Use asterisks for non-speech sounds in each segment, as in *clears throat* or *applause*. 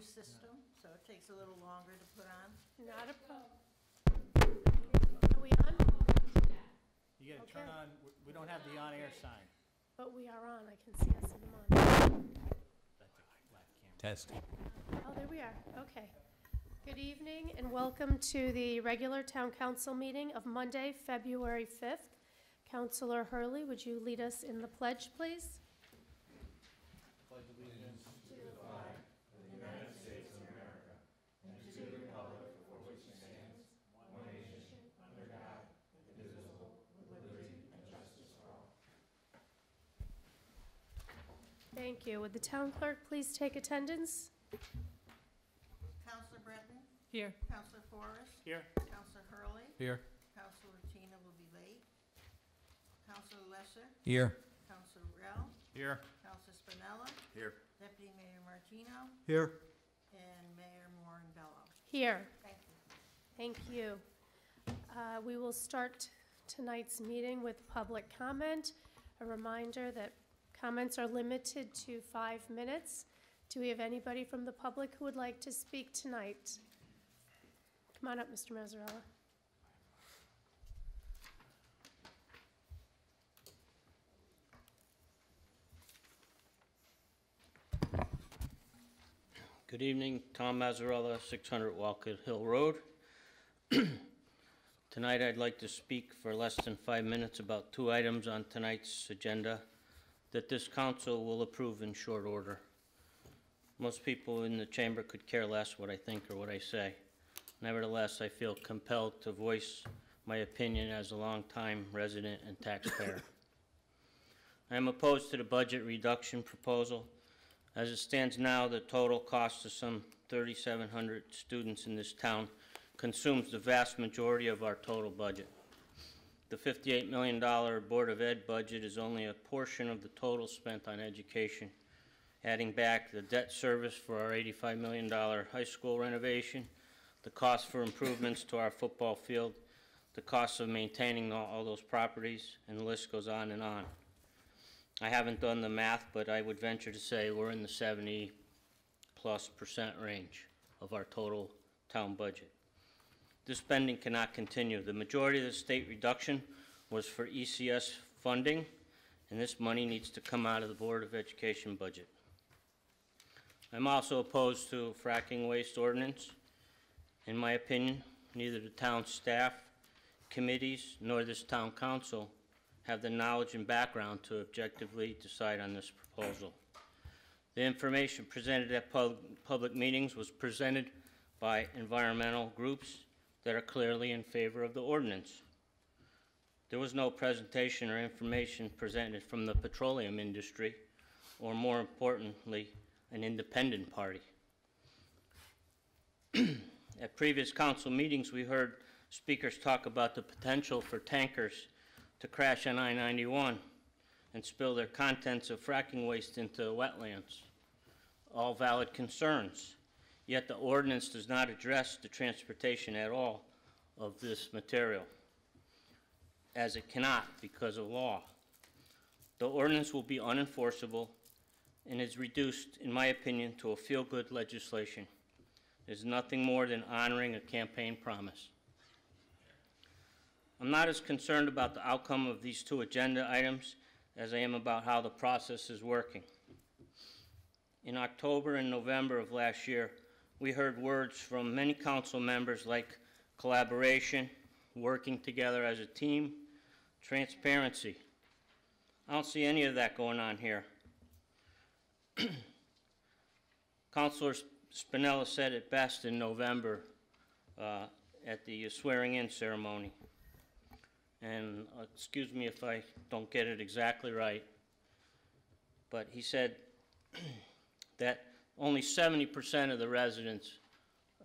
new system, so it takes a little longer to put on. Not a problem. Are we on? You gotta turn Okay. on, we- we don't have the on-air sign. But we are on, I can see us in the monitor. That's a flat camera. Test. Oh, there we are, okay. Good evening and welcome to the regular town council meeting of Monday, February 5th. Counselor Hurley, would you lead us in the pledge, please? Thank you. Would the town clerk please take attendance? Counselor Breton, Here. Counselor Forrest, Here, Counselor Hurley, Here. Counselor Tina will be late. Counselor Lesser, Here. Counselor Rell, here. Counselor Spinella, Here. Deputy Mayor Martino, Here. and Mayor Morrin Bello. Here. Thank you. Thank you. Uh, We will start tonight's meeting with public comment. A reminder that comments are limited to five minutes. Do we have anybody from the public who would like to speak tonight? Come on up, Mr. Mazzarella. Good evening, Tom Mazzarella, 600 Wolcott Hill Road. *clears throat* Tonight, I'd like to speak for less than five minutes about two items on tonight's agenda that this council will approve in short order. Most people in the chamber could care less what I think or what I say. Nevertheless, I feel compelled to voice my opinion as a longtime resident and taxpayer. I am opposed to the budget reduction proposal as it stands now, the total cost of some 3,700 students in this town consumes the vast majority of our total budget. The $58 million Board of Ed budget is only a portion of the total spent on education. Adding back the debt service for our $85 million high school renovation, the cost for improvements to our football field, the cost of maintaining all all those properties, and the list goes on and on. I haven't done the math, but I would venture to say we're in the 70-plus percent range of our total town budget. This spending cannot continue. The majority of the state reduction was for ECS funding, and this money needs to come out of the Board of Education budget. I'm also opposed to fracking waste ordinance. In my opinion, neither the town staff, committees, nor this town council have the knowledge and background to objectively decide on this proposal. The information presented at pub- public meetings was presented by environmental groups that are clearly in favor of the ordinance. There was no presentation or information presented from the petroleum industry, or more importantly, an independent party. *clears throat* At previous council meetings, we heard speakers talk about the potential for tankers to crash on I-91 and spill their contents of fracking waste into wetlands. All valid concerns, yet the ordinance does not address the transportation at all of this material, as it cannot because of law. The ordinance will be unenforceable and is reduced, in my opinion, to a feel-good legislation. Is nothing more than honoring a campaign promise. I'm not as concerned about the outcome of these two agenda items as I am about how the process is working. In October and November of last year, we heard words from many council members like collaboration, working together as a team, transparency. I don't see any of that going on here. *clears throat* Councilor Spinella said it best in November uh, at the swearing-in ceremony and uh, excuse me if I don't get it exactly right, but he said *clears throat* that only 70% of the residents,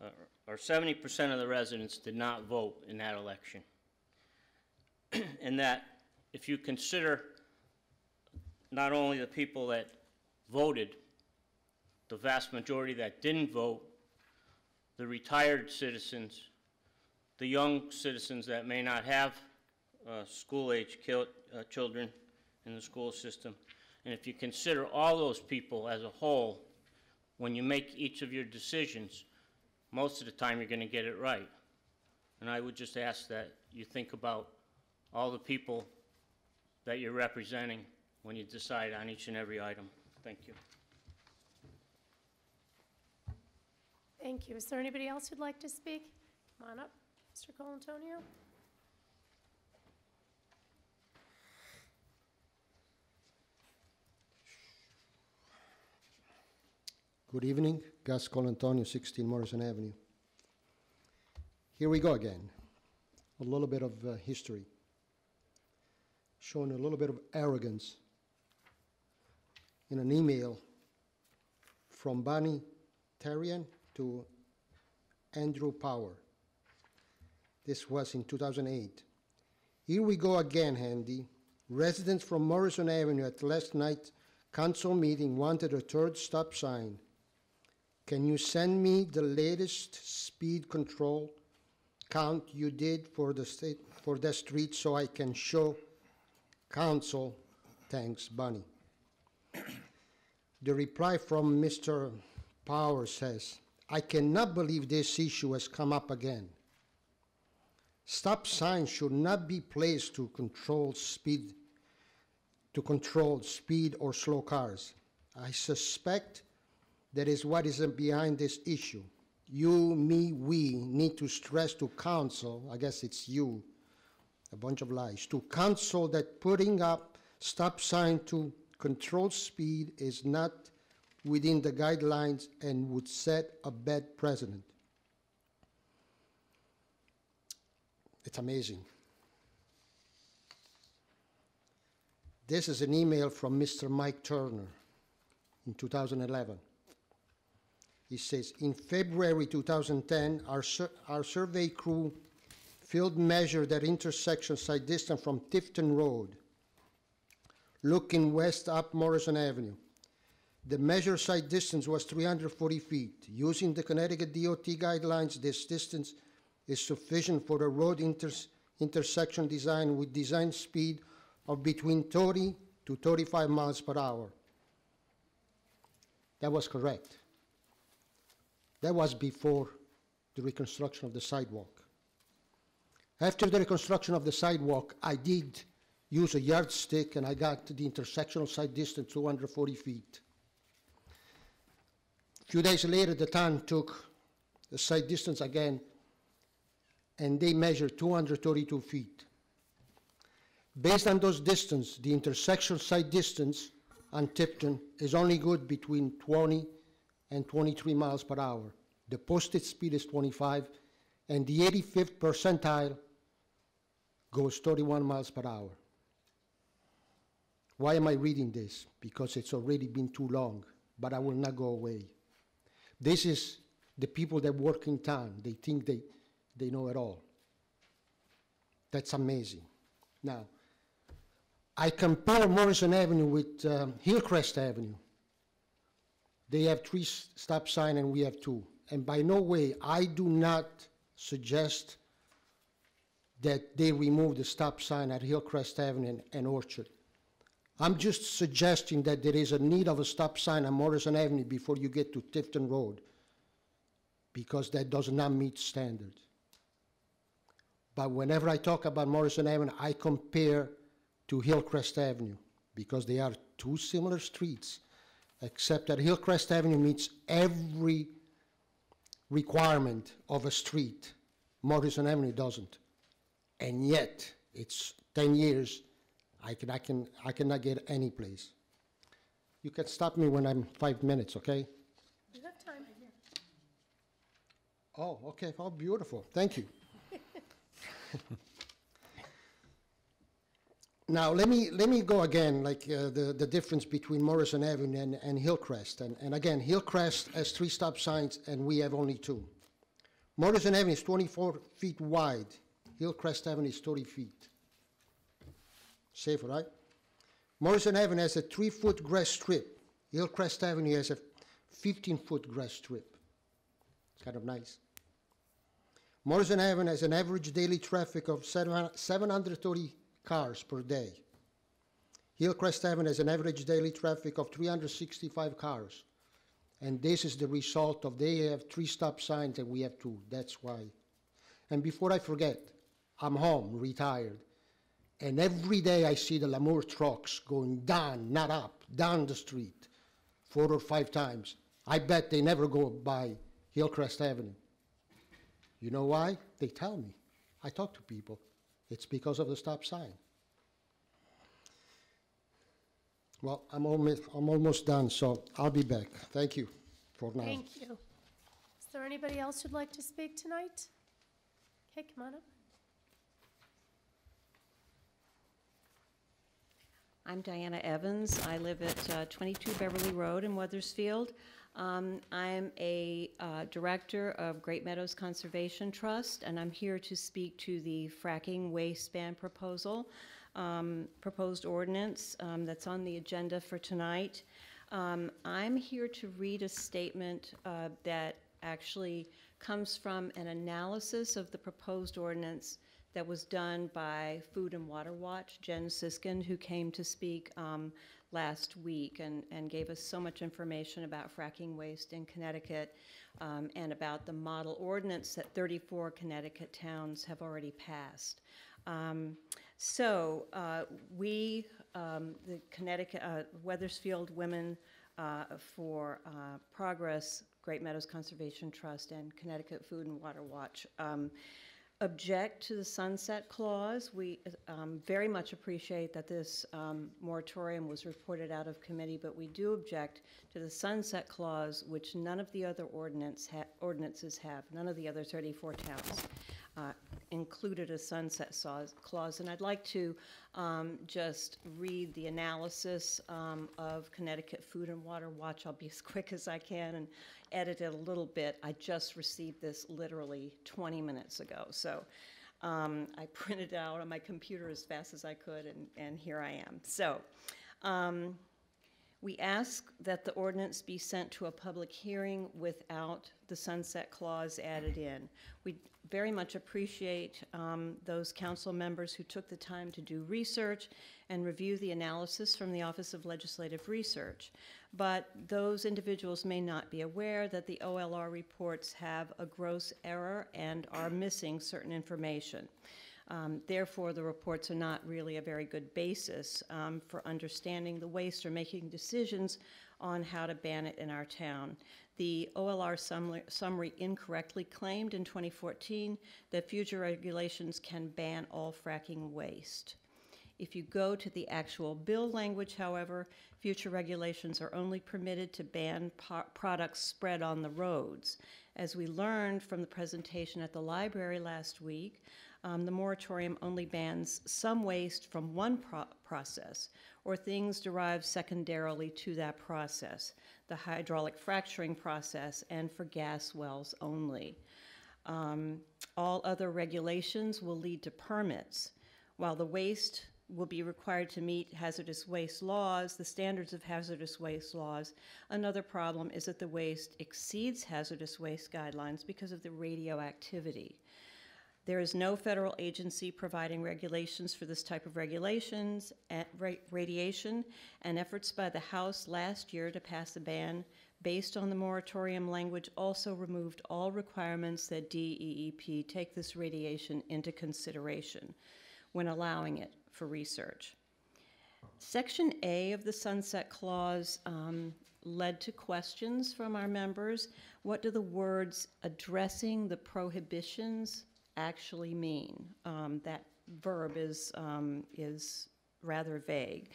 uh, or 70% of the residents did not vote in that election. *clears throat* And that if you consider not only the people that voted, the vast majority that didn't vote, the retired citizens, the young citizens that may not have uh, school-age uh, children in the school system. And if you consider all those people as a whole, when you make each of your decisions, most of the time you're gonna get it right. And I would just ask that you think about all the people that you're representing when you decide on each and every item. Thank you. Thank you. Is there anybody else who'd like to speak? Come on up, Mr. Colantonio. Good evening, Gus Colantonio, 16 Morrison Avenue. Here we go again. A little bit of uh, history, showing a little bit of arrogance in an email from Bonnie Tarian to Andrew Power. This was in 2008. Here we go again, Handy. Residents from Morrison Avenue at last night's council meeting wanted a third stop sign. Can you send me the latest speed control count you did for the state, for the street so I can show council? Thanks, Bunny. The reply from Mr. Power says, I cannot believe this issue has come up again. Stop signs should not be placed to control speed, to control speed or slow cars. I suspect that is what is behind this issue. You, me, we need to stress to council, I guess it's you, a bunch of lies, to council that putting up stop sign to control speed is not within the guidelines and would set a bad precedent. It's amazing. This is an email from Mr. Mike Turner in 2011. He says, in February 2010, our, sur- our survey crew field measured that intersection sight distance from Tifton Road, looking west up Morrison Avenue. The measured sight distance was 340 feet. Using the Connecticut DOT guidelines, this distance is sufficient for a road inters- intersection design with design speed of between 30 to 35 miles per hour. That was correct. That was before the reconstruction of the sidewalk. After the reconstruction of the sidewalk, I did use a yardstick and I got the intersectional side distance 240 feet. A few days later, the town took the side distance again and they measured 232 feet. Based on those distance, the intersection side distance on Tipton is only good between 20 and 23 miles per hour. The posted speed is 25, and the 85th percentile goes 31 miles per hour. Why am I reading this? Because it's already been too long, but I will not go away. This is the people that work in town. They think they, they know it all. That's amazing. Now, I compare Morrison Avenue with um, Hillcrest Avenue. They have three stop sign and we have two. And by no way, I do not suggest that they remove the stop sign at Hillcrest Avenue and- Orchard. I'm just suggesting that there is a need of a stop sign on Morrison Avenue before you get to Tifton Road, because that does not meet standards. But whenever I talk about Morrison Avenue, I compare to Hillcrest Avenue, because they are two similar streets, except that Hillcrest Avenue meets every requirement of a street. Morrison Avenue doesn't. And yet, it's 10 years, I can, I can, I cannot get any place. You can stop me when I'm five minutes, okay? You have time. Oh, okay, oh, beautiful, thank you. *laughs* Now, let me, let me go again, like, uh, the, the difference between Morrison Avenue and, and Hillcrest. And, and again, Hillcrest has three stop signs, and we have only two. Morrison Avenue is 24 feet wide, Hillcrest Avenue is 30 feet. Safe, right? Morrison Avenue has a three-foot grass strip, Hillcrest Avenue has a 15-foot grass strip. It's kind of nice. Morrison Avenue has an average daily traffic of seven- 730 cars per day. Hillcrest Avenue has an average daily traffic of 365 cars. And this is the result of they have three stop signs and we have two. That's why. And before I forget, I'm home, retired. And every day I see the Lamour trucks going down, not up, down the street, four or five times. I bet they never go by Hillcrest Avenue. You know why? They tell me. I talk to people. It's because of the stop sign. Well, I'm almost, I'm almost done, so I'll be back. Thank you for now. Thank you. Is there anybody else who'd like to speak tonight? Okay, come on up. I'm Diana Evans. I live at uh, 22 Beverly Road in Wethersfield. Um, I'm a uh, director of Great Meadows Conservation Trust, and I'm here to speak to the fracking waste ban proposal, um, proposed ordinance um, that's on the agenda for tonight. Um, I'm here to read a statement uh, that actually comes from an analysis of the proposed ordinance that was done by Food and Water Watch, Jen Siskin, who came to speak um, last week and, and gave us so much information about fracking waste in Connecticut um, and about the model ordinance that 34 Connecticut towns have already passed. Um, so uh, we, um, the Connecticut, uh, Wethersfield Women uh, for uh, Progress, Great Meadows Conservation Trust, and Connecticut Food and Water Watch um, object to the sunset clause. We um, very much appreciate that this um, moratorium was reported out of committee, but we do object to the sunset clause, which none of the other ordinance ha- ordinances have. None of the other 34 towns included a sunset clause. And I'd like to um, just read the analysis um, of Connecticut Food and Water Watch. I'll be as *laughs* quick as I can and edit it a little bit. I just received this literally 20 minutes ago. So um, I *laughs* printed it out on my computer as fast as I could, and, and here I am. So um, we ask that the ordinance be sent to a public hearing without the sunset clause added in. We very much appreciate um, those council members who took the time to do research and review the analysis from the Office of Legislative Research. But those individuals may not be aware that the OLR reports have a gross error and are missing certain information. Um, Therefore, the reports are not really a very good basis um, for understanding the waste or making decisions on how to ban it in our town. The OLR summary- incorrectly claimed in 2014 that future regulations can ban all fracking waste. If you go to the actual bill language, however, future regulations are only permitted to ban products spread on the roads. As we learned from the presentation at the library last week, um, the moratorium only bans some waste from one pro- process or things derived secondarily to that process, the hydraulic fracturing process, and for gas wells only. Um, all other regulations will lead to permits. While the waste will be required to meet hazardous waste laws, the standards of hazardous waste laws, another problem is that the waste exceeds hazardous waste guidelines because of the radioactivity. There is no federal agency providing regulations for this type of regulations, at ra- radiation, and efforts by the House last year to pass a ban based on the moratorium language also removed all requirements that DEEP take this radiation into consideration when allowing it for research. Section A of the Sunset Clause um, led to questions from our members. What do the words addressing the prohibitions actually mean? Um, that verb is, um, is rather vague.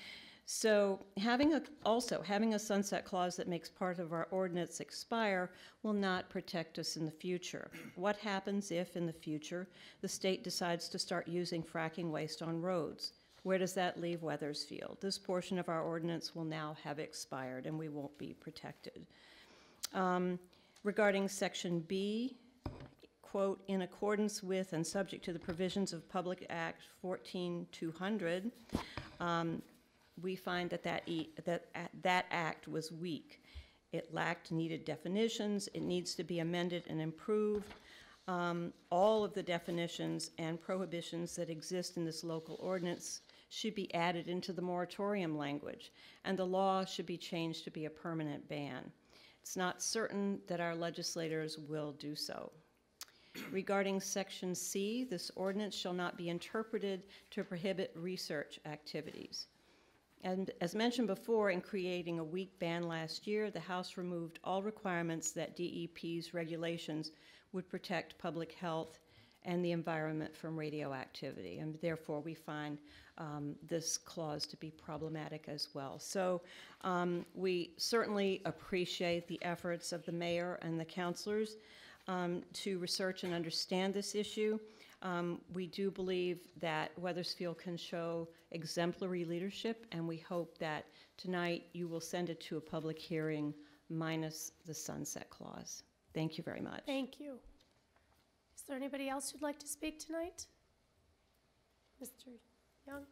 So having a, also, having a sunset clause that makes part of our ordinance expire will not protect us in the future. What happens if, in the future, the state decides to start using fracking waste on roads? Where does that leave Wethersfield? This portion of our ordinance will now have expired and we won't be protected. Um, Regarding Section B, quote, "In accordance with and subject to the provisions of Public Act 14200," um, we find that that, e- that, that act was weak. It lacked needed definitions, it needs to be amended and improved. Um, All of the definitions and prohibitions that exist in this local ordinance should be added into the moratorium language, and the law should be changed to be a permanent ban. It's not certain that our legislators will do so. Regarding Section C, this ordinance shall not be interpreted to prohibit research activities. And as mentioned before, in creating a weak ban last year, the House removed all requirements that DEP's regulations would protect public health and the environment from radioactivity. And therefore, we find um, this clause to be problematic as well. So um, we certainly appreciate the efforts of the mayor and the councilors um, to research and understand this issue. Um, We do believe that Wethersfield can show exemplary leadership, and we hope that tonight you will send it to a public hearing minus the sunset clause. Thank you very much. Thank you. Is there anybody else who'd like to speak tonight? Mr. Young?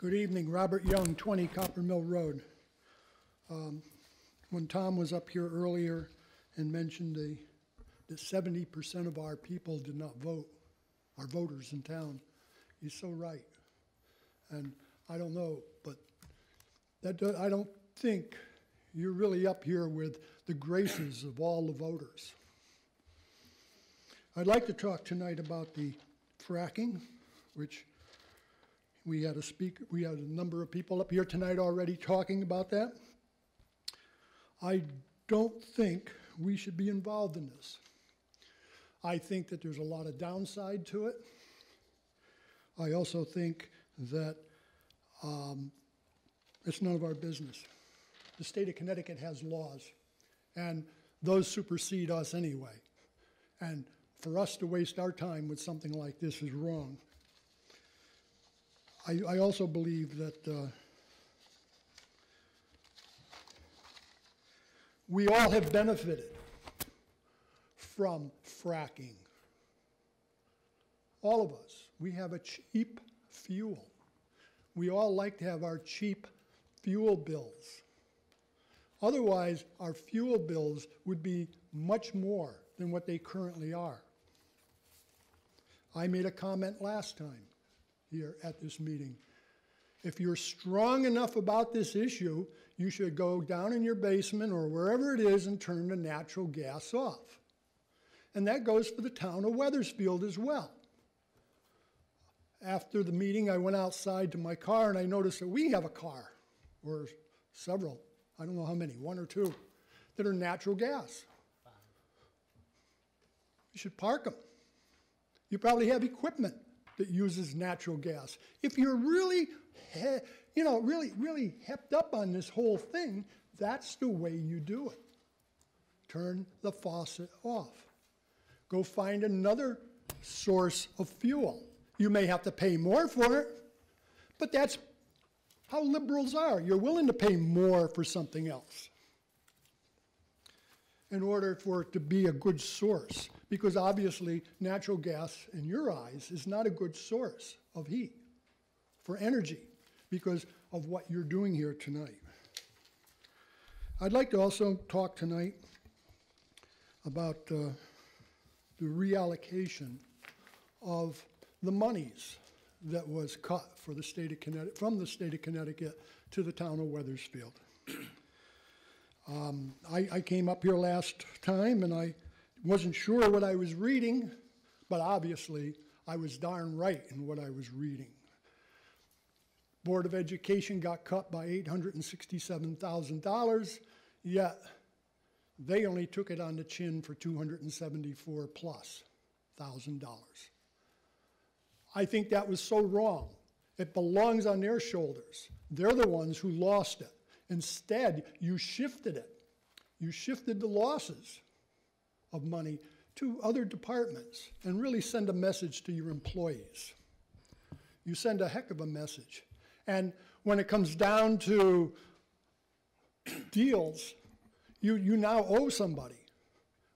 Good evening, Robert Young, 20 Copper Mill Road. Um, When Tom was up here earlier and mentioned the, that 70% of our people did not vote, our voters in town, he's so right. And I don't know, but that, do- I don't think you're really up here with the graces of all the voters. I'd like to talk tonight about the fracking, which we had a speaker, we had a number of people up here tonight already talking about that. I don't think we should be involved in this. I think that there's a lot of downside to it. I also think that um, it's none of our business. The state of Connecticut has laws, and those supersede us anyway. And for us to waste our time with something like this is wrong. I, I also believe that uh, we all have benefited from fracking. All of us. We have a cheap fuel. We all like to have our cheap fuel bills. Otherwise, our fuel bills would be much more than what they currently are. I made a comment last time here at this meeting. If you're strong enough about this issue, you should go down in your basement or wherever it is and turn the natural gas off. And that goes for the town of Wethersfield as well. After the meeting, I went outside to my car and I noticed that we have a car, or several, I don't know how many, one or two, that are natural gas. You should park them. You probably have equipment that uses natural gas. If you're really, you know, really, really hepped up on this whole thing, that's the way you do it. Turn the faucet off. Go find another source of fuel. You may have to pay more for it, but that's how liberals are. You're willing to pay more for something else in order for it to be a good source. Because obviously, natural gas, in your eyes, is not a good source of heat for energy because of what you're doing here tonight. I'd like to also talk tonight about uh, the reallocation of the monies that was cut for the state of Connecticut, from the state of Connecticut to the town of Wethersfield. Um, I, I came up here last time and I wasn't sure what I was reading, but obviously I was darn right in what I was reading. Board of Education got cut by $867,000, yet they only took it on the chin for 274 plus thousand dollars. I think that was so wrong. It belongs on their shoulders. They're the ones who lost it. Instead, you shifted it. You shifted the losses of money to other departments and really send a message to your employees. You send a heck of a message. And when it comes down to deals, you, you now owe somebody.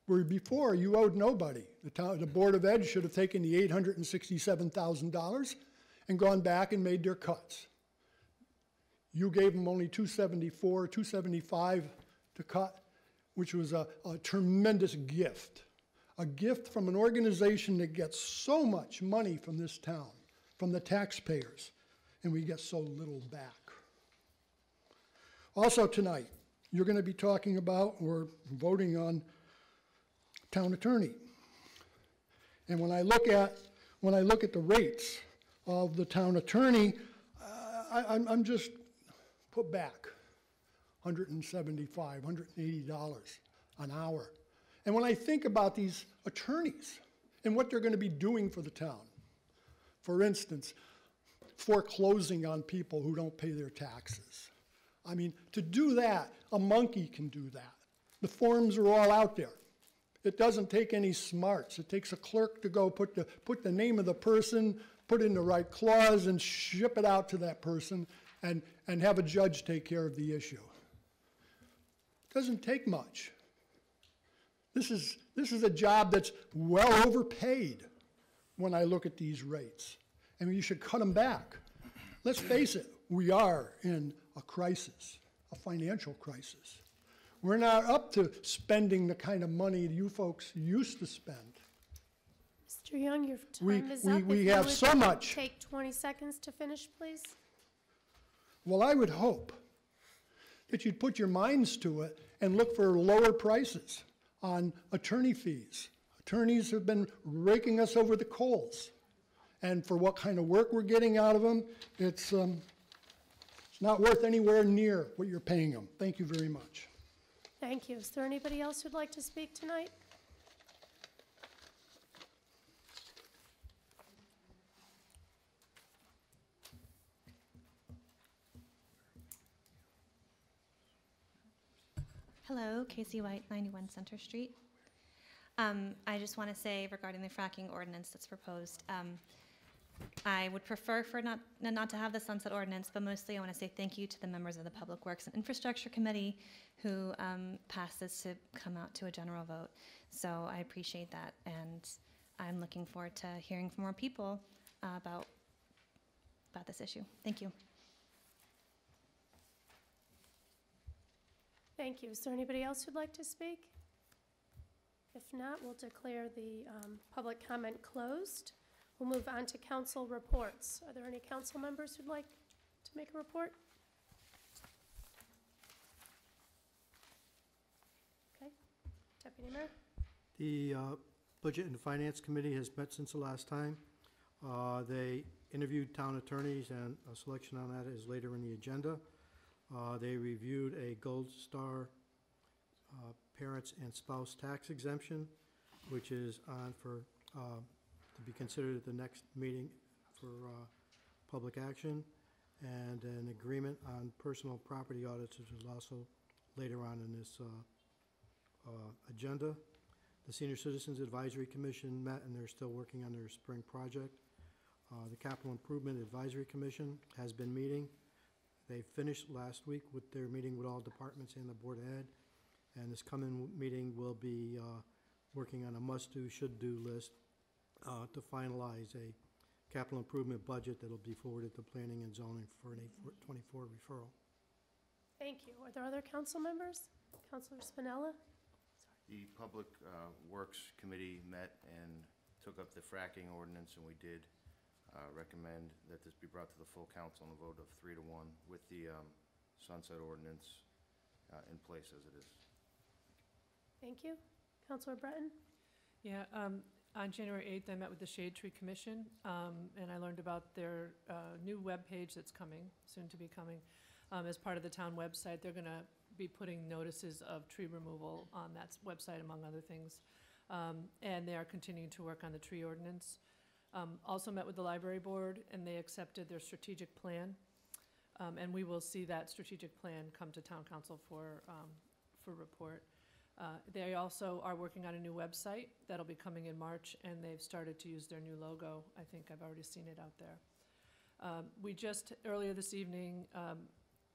Where before you owed nobody. The, town, the Board of Ed should have taken the $867,000 and gone back and made their cuts. You gave them only 274, 275 to cut, which was a, a tremendous gift. a gift from an organization that gets so much money from this town, from the taxpayers, and we get so little back. Also tonight, you're going to be talking about or voting on town attorney. And when I look at, when I look at the rates of the town attorney, uh, I, I'm just put back. 175, $180 an hour. And when I think about these attorneys and what they're going to be doing for the town, for instance, foreclosing on people who don't pay their taxes. I mean, to do that, a monkey can do that. The forms are all out there. It doesn't take any smarts. It takes a clerk to go put the, put the name of the person, put in the right clause, and ship it out to that person, and, and have a judge take care of the issue. It Doesn't take much. This is, this is a job that's well overpaid when I look at these rates. I mean, you should cut them back. Let's face it, we are in a crisis, a financial crisis. We're not up to spending the kind of money you folks used to spend. Mr. Young, your We- time is we- up. If we you have so much. Take 20 seconds to finish, please. Well, I would hope that you'd put your minds to it and look for lower prices on attorney fees. Attorneys have been raking us over the coals. And for what kind of work we're getting out of them, it's, um, it's not worth anywhere near what you're paying them. Thank you very much. Thank you. Is there anybody else who'd like to speak tonight? Hello, Casey White, 91 Center Street. Um, I just want to say regarding the fracking ordinance that's proposed, um, I would prefer for not, not to have the sunset ordinance, but mostly I want to say thank you to the members of the Public Works and Infrastructure Committee who um, passed this to come out to a general vote. So I appreciate that, and I'm looking forward to hearing from more people uh, about, about this issue. Thank you. Thank you. Is there anybody else who'd like to speak? If not, we'll declare the um, public comment closed. We'll move on to council reports. Are there any council members who'd like to make a report? Okay. Deputy Mayor? The uh, Budget and Finance Committee has met since the last time. Uh, They interviewed town attorneys, and a selection on that is later in the agenda. Uh, They reviewed a Gold Star uh, parents and spouse tax exemption, which is on for, uh, to be considered at the next meeting for uh, public action, and an agreement on personal property audits, which is also later on in this uh, uh, agenda. The Senior Citizens Advisory Commission met, and they're still working on their spring project. Uh, The Capital Improvement Advisory Commission has been meeting. They finished last week with their meeting with all departments and the Board of Ed. And this coming meeting will be uh, working on a must-do, should-do list uh, to finalize a capital improvement budget that'll be forwarded to planning and zoning for an 824 referral. Thank you. Are there other council members? Councilor Spinella? The Public uh, Works Committee met and took up the fracking ordinance, and we did uh, recommend that this be brought to the full council on a vote of three to one with the um, sunset ordinance uh, in place as it is. Thank you. Councilor Breton? Yeah, um, on January 8th, I met with the Shade Tree Commission, um, and I learned about their uh, new webpage that's coming, soon to be coming. Um, As part of the town website, they're going to be putting notices of tree removal on that website, among other things. Um, And they are continuing to work on the tree ordinance. Um, Also met with the library board, and they accepted their strategic plan. Um, And we will see that strategic plan come to town council for, um, for report. Uh, They also are working on a new website that'll be coming in March, and they've started to use their new logo. I think I've already seen it out there. Um, We just, earlier this evening, um,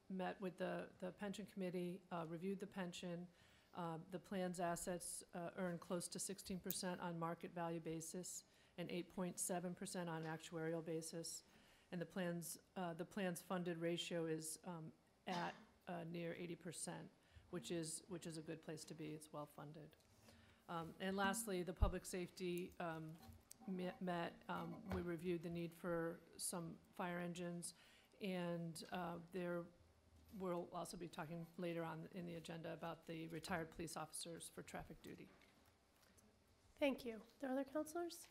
met with the, the pension committee, uh, reviewed the pension. Uh, The plan's assets uh, earn close to sixteen percent on market value basis and eight point seven percent on an actuarial basis. And the plan's, uh, the plan's funded ratio is um, at uh, near eighty percent which is, which is a good place to be. It's well-funded. Um, And lastly, the public safety um, met, um, we reviewed the need for some fire engines, and uh, there, we'll also be talking later on in the agenda about the retired police officers for traffic duty. Thank you. Are there other counselors?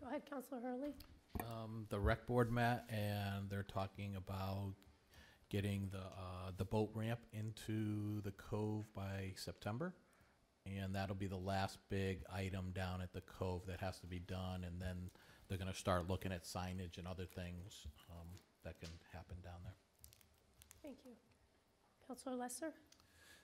Go ahead, Counselor Hurley. Um, the rec board met and they're talking about getting the, uh, the boat ramp into the cove by September. And that'll be the last big item down at the cove that has to be done. And then they're gonna start looking at signage and other things, um, that can happen down there. Thank you. Counselor Lesser?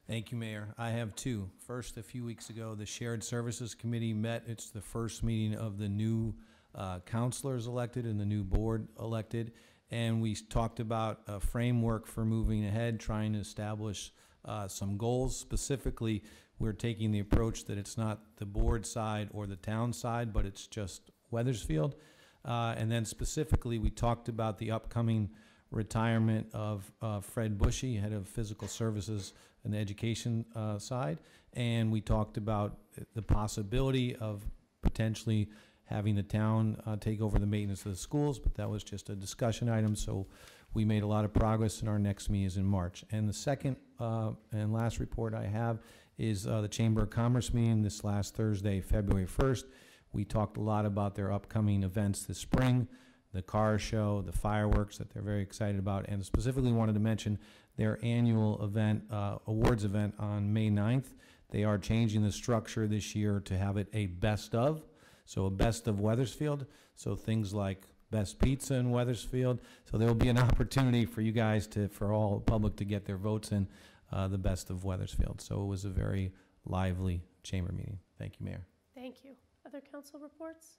Thank you, Mayor. I have two. First, a few weeks ago, the Shared Services Committee met. It's the first meeting of the new uh, counselors elected and the new board elected. And we talked about a framework for moving ahead, trying to establish uh, some goals. Specifically, we're taking the approach that it's not the board side or the town side, but it's just Wethersfield. Uh, And then specifically, we talked about the upcoming retirement of uh, Fred Bushy, head of Physical Services and Education uh, side. And we talked about the possibility of potentially having the town uh, take over the maintenance of the schools, but that was just a discussion item, so we made a lot of progress, and our next meeting is in March. And the second uh, and last report I have is uh, the Chamber of Commerce meeting this last Thursday, February 1st. We talked a lot about their upcoming events this spring, the car show, the fireworks that they're very excited about, and specifically wanted to mention their annual event, uh, awards event on May 9th. They are changing the structure this year to have it a best of, so a best of Wethersfield. So things like best pizza in Wethersfield. So there will be an *laughs* opportunity for you guys to, for all public to get their votes in, uh, the best of Wethersfield. So it was a very lively chamber meeting. Thank you, Mayor. Thank you. Other council reports?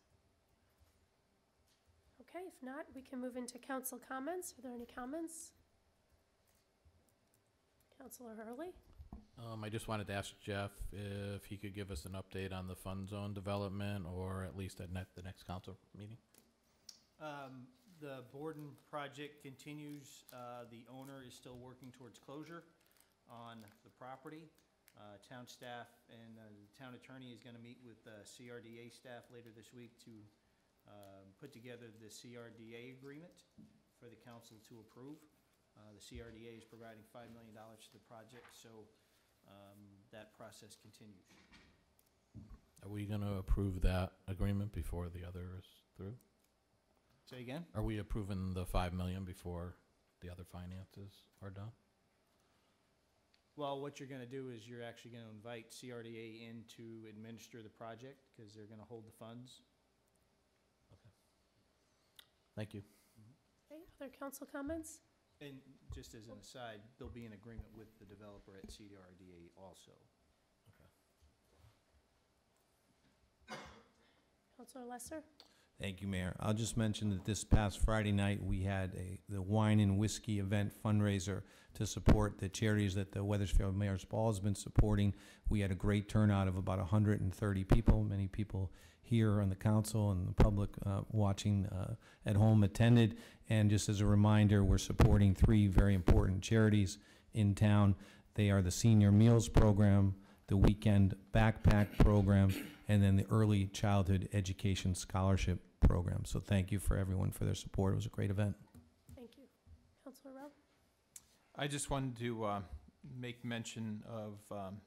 Okay, if not, we can move into council comments. Are there any comments? Councilor Hurley? Um, I just wanted to ask Jeff if he could give us an update on the fund zone development or at least at net, the next council meeting. Um, The Borden project continues. Uh, The owner is still working towards closure on the property. Uh, Town staff and uh, the town attorney is going to meet with uh, CRDA staff later this week to um, put together the CRDA agreement for the council to approve. Uh, The CRDA is providing $5 million to the project, so um, that process continues. Are we gonna approve that agreement before the other is through? Say again? Are we approving the five million before the other finances are done? Well, what you're gonna do is you're actually gonna invite CRDA in to administer the project, because they're gonna hold the funds. Thank you. Okay, other council comments? And just as an aside, there'll be an agreement with the developer at CDRDA also. Counselor Lesser? Thank you, Mayor. I'll just mention that this past Friday night, we had a, the wine and whiskey event fundraiser to support the charities that the Wethersfield Mayor's Ball has been supporting. We had a great turnout of about hundred and thirty people, many people here on the council and the public, uh, watching, uh, at home attended. And just as a reminder, we're supporting three very important charities in town. They are the Senior Meals Program, the Weekend Backpack Program, and then the Early Childhood Education Scholarship Program. So thank you for everyone for their support. It was a great event. Thank you. Counselor Rowe? I just wanted to uh, make mention of um,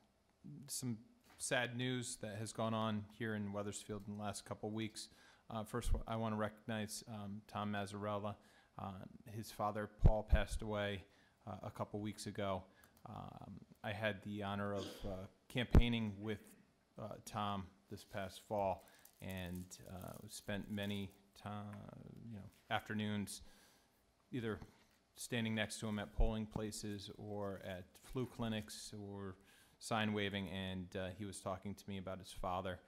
some sad news that has gone on here in Wethersfield in the last couple of weeks. Uh, First, I want to recognize um, Tom Mazzarella. Uh, His father, Paul, passed away uh, a couple weeks ago. Um, I had the honor of uh, campaigning with uh, Tom this past fall and uh, spent many time, you know, afternoons either standing next to him at polling places or at flu clinics or sign waving, and uh, he was talking to me about his father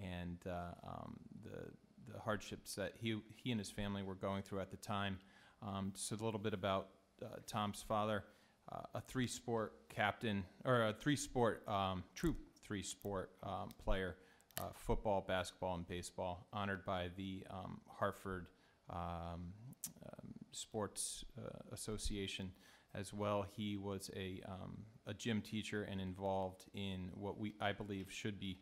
and uh, um, the the hardships that he he and his family were going through at the time. Um, a little bit about uh, Tom's father, uh, a three-sport captain or a three-sport um, true three-sport um, player, uh, football, basketball, and baseball, honored by the um, Hartford um, Sports uh, Association as well. He was a, um, a gym teacher and involved in what we, I believe, should be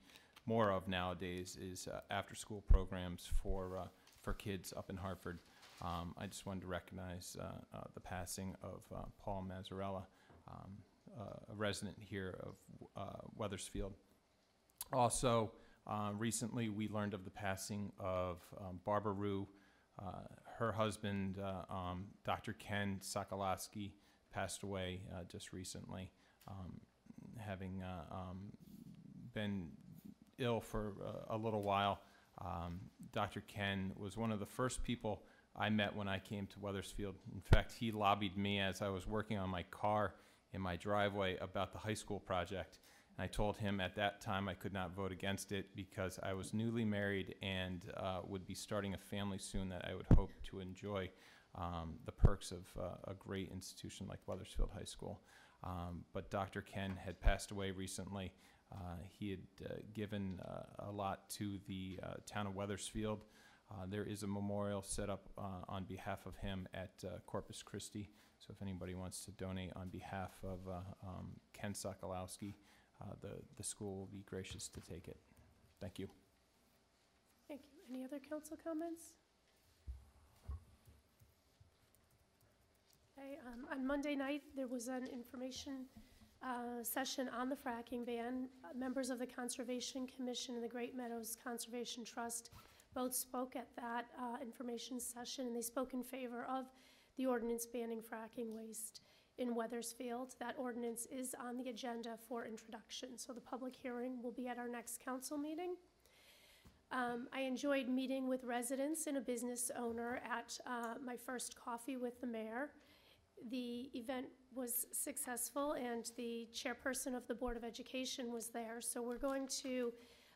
more of nowadays is uh, after-school programs for, uh, for kids up in Hartford. Um, I just wanted to recognize uh, uh, the passing of uh, Paul Mazzarella, um, uh, a resident here of uh, Wethersfield. Also, uh, recently, we learned of the passing of um, Barbara Rue. Her husband, um, Dr. Ken Sokolowski, passed away just recently, um, having uh, um, been ill for uh, a little while. Um, Dr. Ken was one of the first people I met when I came to Wethersfield. In fact, he lobbied me as I was working on my car in my driveway about the high school project. And I told him at that time I could not vote against it because I was newly married and uh, would be starting a family soon that I would hope to enjoy um, the perks of uh, a great institution like Wethersfield High School. Um, but Dr. Ken had passed away recently. Uh, he had uh, given uh, a lot to the uh, town of Wethersfield. Uh, there is a memorial set up on behalf of him at Corpus Christi. So if anybody wants to donate on behalf of um, Ken Sokolowski, the, the school will be gracious to take it. Thank you. Thank you. Any other council comments? Okay, um, on Monday night, there was an information uh, session on the fracking ban. Uh, Members of the Conservation Commission and the Great Meadows Conservation Trust both spoke at that uh, information session, and they spoke in favor of the ordinance banning fracking waste in Wethersfield. That ordinance is on the agenda for introduction, so the public hearing will be at our next council meeting. Um, I enjoyed meeting with residents and a business owner at uh, my first coffee with the mayor. The event was successful, and the chairperson of the Board of Education was there. So we're going to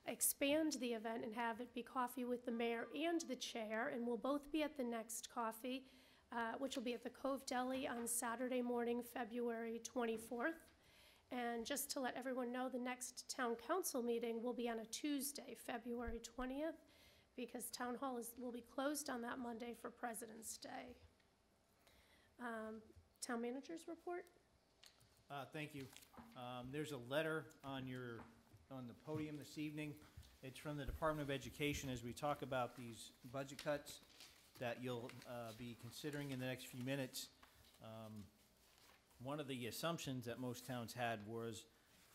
expand the event and have it be coffee with the mayor and the chair, and we'll both be at the next coffee, uh, which will be at the Cove Deli on Saturday morning, February 24th. And just to let everyone know, the next town council meeting will be on a Tuesday, February 20th, because town hall is, will be closed on that Monday for President's Day. Um, Town managers report? Uh, Thank you. Um, There's a letter on your, on the podium this evening. It's from the Department of Education as we talk about these budget cuts that you'll uh, be considering in the next few minutes. Um, One of the assumptions that most towns had was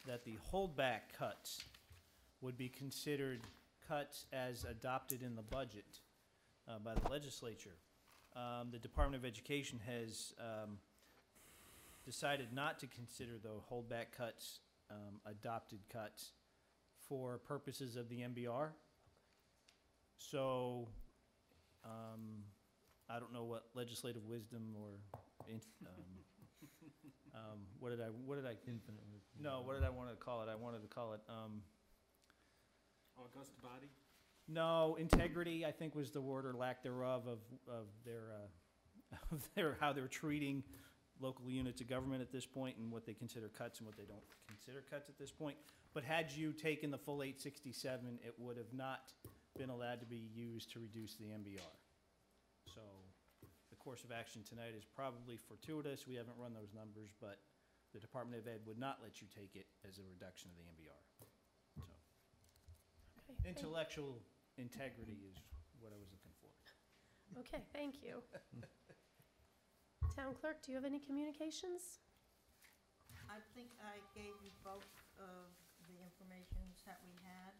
that the holdback cuts would be considered cuts as adopted in the budget uh, by the legislature. Um, The Department of Education has um, decided not to consider the holdback cuts, um, adopted cuts, for purposes of the MBR. So, um, I don't know what legislative wisdom or, in- um, *laughs* um, what did I, what did I? No, what did I want to call it? I wanted to call it, um, August body? no, integrity, I think was the word or lack thereof of, of their, uh, *laughs* of their, how they're treating local units of government at this point and what they consider cuts and what they don't consider cuts at this point. But had you taken the full eight sixty-seven, it would have not been allowed to be used to reduce the MBR. So the course of action tonight is probably fortuitous. We haven't run those numbers, but the Department of Ed would not let you take it as a reduction of the MBR. So Okay, intellectual integrity is what I was looking for. Okay, thank you. *laughs* Town clerk, do you have any communications? I think I gave you both of the informations that we had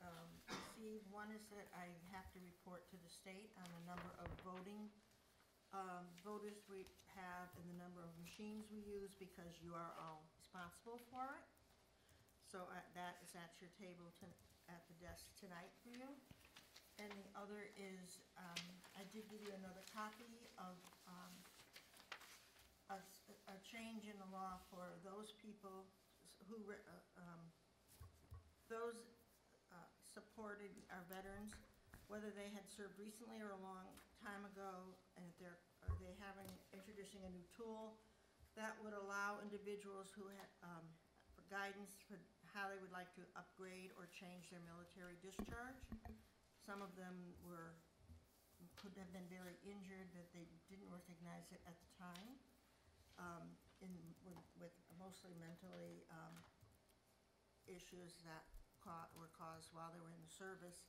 um, received. One is that I have to report to the state on the number of voting um, voters we have and the number of machines we use because you are all responsible for it. So uh, that is at your table to- at the desk tonight for you. And the other is, um, I did give you another copy of um, change in the law for those people who, uh, um, those uh, supported our veterans, whether they had served recently or a long time ago, and if they're, are they having, introducing a new tool that would allow individuals who had, um, for guidance for how they would like to upgrade or change their military discharge. Some of them were, could have been very injured that they didn't recognize it at the time. um, in, with, with mostly mentally, um, issues that caught, were caused while they were in the service.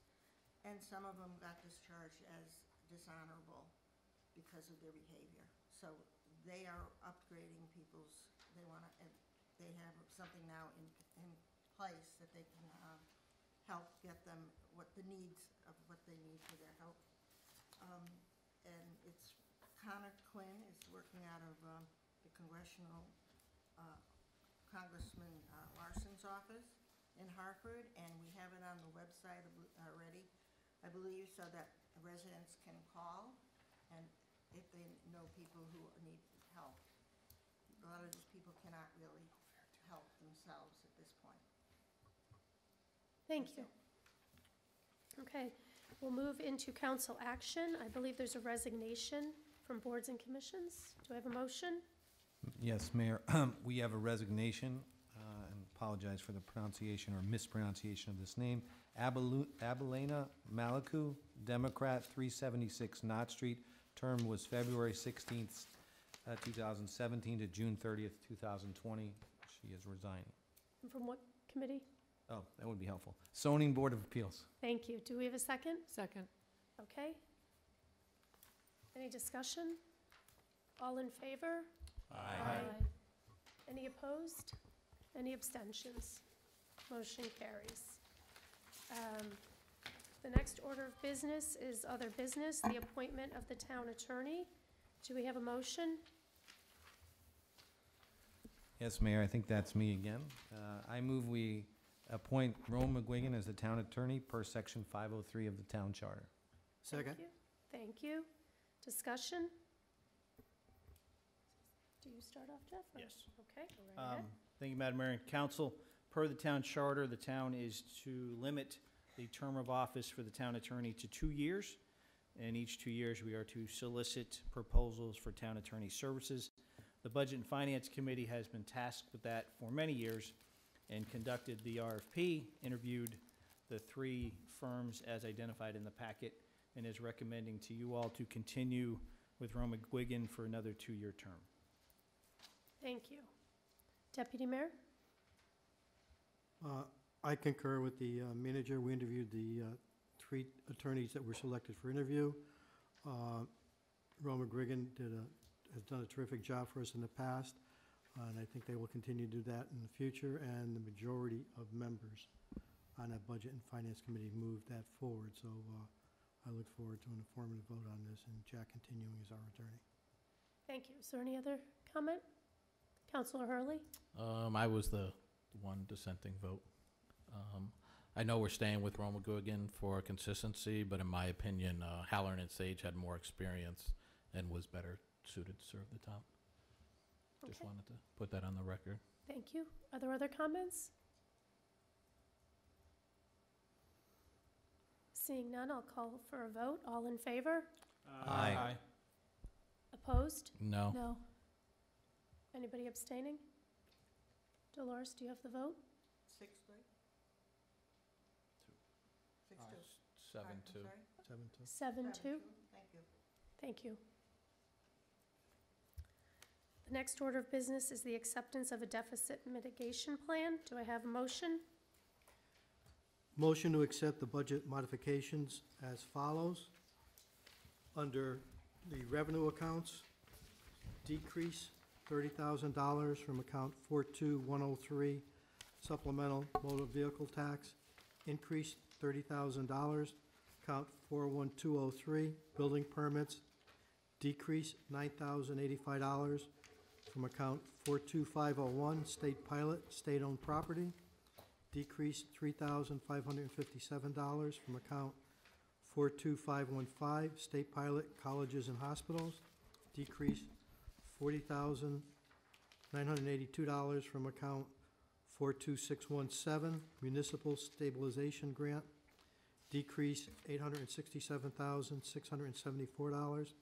And some of them got discharged as dishonorable because of their behavior. So they are upgrading people's, they wanna, they have something now in, in place that they can, uh, help get them what the needs of what they need for their help. Um, and it's Connor Quinn is working out of, um, congressional, uh, Congressman uh, Larson's office in Hartford, and we have it on the website already, I believe, so that residents can call, and if they know people who need help. A lot of these people cannot really help themselves at this point. Thank you. Okay, we'll move into council action. I believe there's a resignation from boards and commissions. Do I have a motion? Yes, Mayor, we have a resignation, uh, and apologize for the pronunciation or mispronunciation of this name. Abalu- Abelena Malaku, Democrat, 376 Knott Street. Term was February 16th, uh, 2017 to June 30th, 2020. She is resigning. And From what committee? Oh, that would be helpful. Zoning Board of Appeals. Thank you. Do we have a second? Second. Okay. Any discussion? All in favor? Any opposed? Any abstentions? Motion carries. Um, The next order of business is other business, the appointment of the town attorney. Do we have a motion? Yes, Mayor, I think that's me again. Uh, I move we appoint Rome McGuigan as the town attorney per section 503 of the town charter. Second? Thank you. Thank you. Discussion? Do you start off, Jeff? or- Yes. Okay, go right ahead. Um, Thank you, Madam Mayor and Council. Per the town charter, the town is to limit the term of office for the town attorney to two years. And each two years, we are to solicit proposals for town attorney services. The Budget and Finance Committee has been tasked with that for many years and conducted the RFP, interviewed the three firms as identified in the packet, and is recommending to you all to continue with Rome McGuigan for another two-year term. Thank you. Deputy Mayor? Uh, I concur with the uh, manager. We interviewed the uh, three attorneys that were selected for interview. Uh, Rome McGuigan did a, has done a terrific job for us in the past, and I think they will continue to do that in the future, and the majority of members on that Budget and Finance Committee moved that forward, so uh, I look forward to an informative vote on this, and Jack continuing as our attorney. Thank you. Is there any other comment? Counselor Hurley? Um, I was the one dissenting vote. Um, I know we're staying with Rome McGuigan for consistency, but in my opinion, uh, Halloran and Sage had more experience and was better suited to serve the town. Just Okay. wanted to put that on the record. Thank you. Are there other comments? Seeing none, I'll call for a vote. All in favor? Aye. Opposed? No. No. Anybody abstaining? Dolores, do you have the vote? Six, right? Six, Uh, two. Seven, Alright, I'm two. sorry. Seven, two. Seven, two. Thank you. Thank you. The next order of business is the acceptance of a deficit mitigation plan. Do I have a motion? Motion to accept the budget modifications as follows. Under the revenue accounts, decrease thirty thousand dollars from account four-two-one-oh-three supplemental motor vehicle tax. Increase thirty thousand dollars, account four-one-two-oh-three building permits. Decrease nine thousand eighty-five dollars from account four-two-five-oh-one state pilot, state-owned property decrease three thousand five hundred and fifty-seven dollars from account four-two-five-one-five, state pilot, colleges and hospitals. Decrease forty thousand nine hundred eighty-two dollars from account four-two-six-one-seven, municipal stabilization grant. Decrease eight hundred and sixty-seven thousand six hundred and seventy-four dollars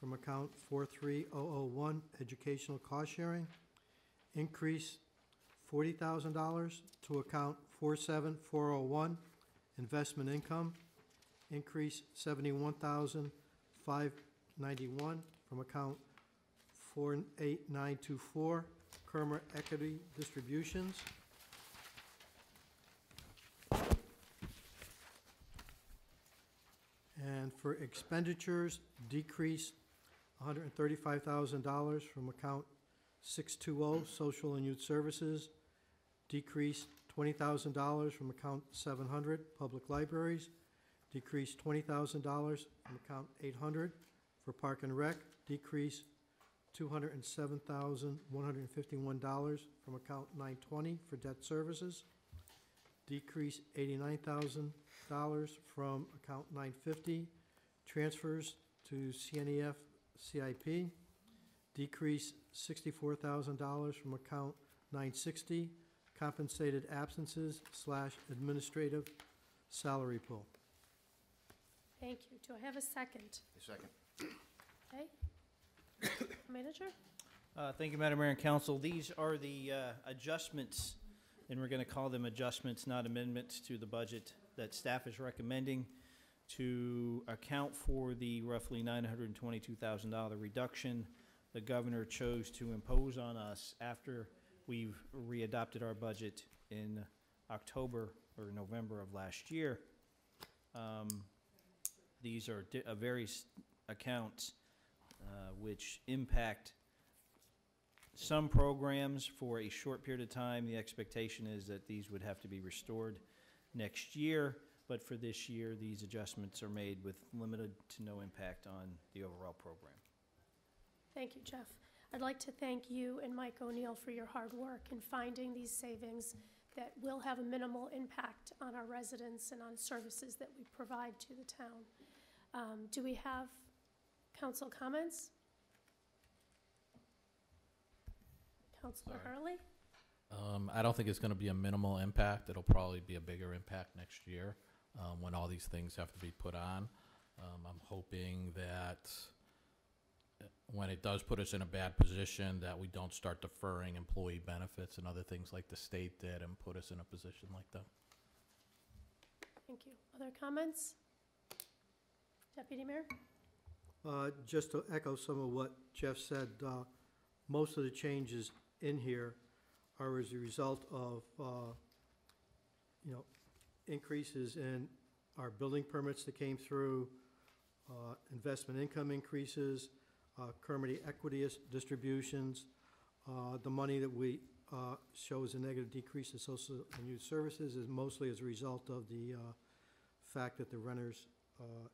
from account four-three-oh-oh-one, educational cost sharing. Increase forty thousand dollars to account four seven four oh one, investment income. Increase seventy-one thousand five ninety-one from account 48924, CIRMA Equity Distributions. And for expenditures, decrease $135,000 from account 620, Social and Youth Services. Decrease $20,000 from account 700, Public Libraries. Decrease $20,000 from account 800 for Park and Rec. Decrease $207,151 from account 920 for Debt Services. Decrease $89,000 from account 950, transfers to CNEF CIP. Decrease $64,000 from account 960, compensated absences slash administrative salary pool. Thank you. Do I have a second? A Second. Okay. Manager? Uh, Thank you, Madam Mayor and Council. These are the uh, adjustments, and we're going to call them adjustments, not amendments, to the budget that staff is recommending to account for the roughly $922,000 reduction the governor chose to impose on us after we've readopted our budget in October or November of last year. Um, These are uh, various accounts uh, which impact some programs for a short period of time. The expectation is that these would have to be restored next year, but for this year, these adjustments are made with limited to no impact on the overall program. Thank you, Jeff. I'd like to thank you and Mike O'Neill for your hard work in finding these savings that will have a minimal impact on our residents and on services that we provide to the town. Um, Do we have council comments? Counselor Sorry. Hurley? Um, I don't think it's gonna be a minimal impact. It'll probably be a bigger impact next year, um, when all these things have to be put on. Um, I'm hoping that uh, when it does put us in a bad position, that we don't start deferring employee benefits and other things like the state did and put us in a position like that. Thank you. Other comments? Deputy Mayor? Uh, Just to echo some of what Jeff said, uh, most of the changes in here are as a result of, uh, you know, increases in our building permits that came through, uh, investment income increases, uh, CIRMA equity is- distributions, uh, the money that we uh, shows a negative decrease in social and youth services is mostly as a result of the uh, fact that the renters uh,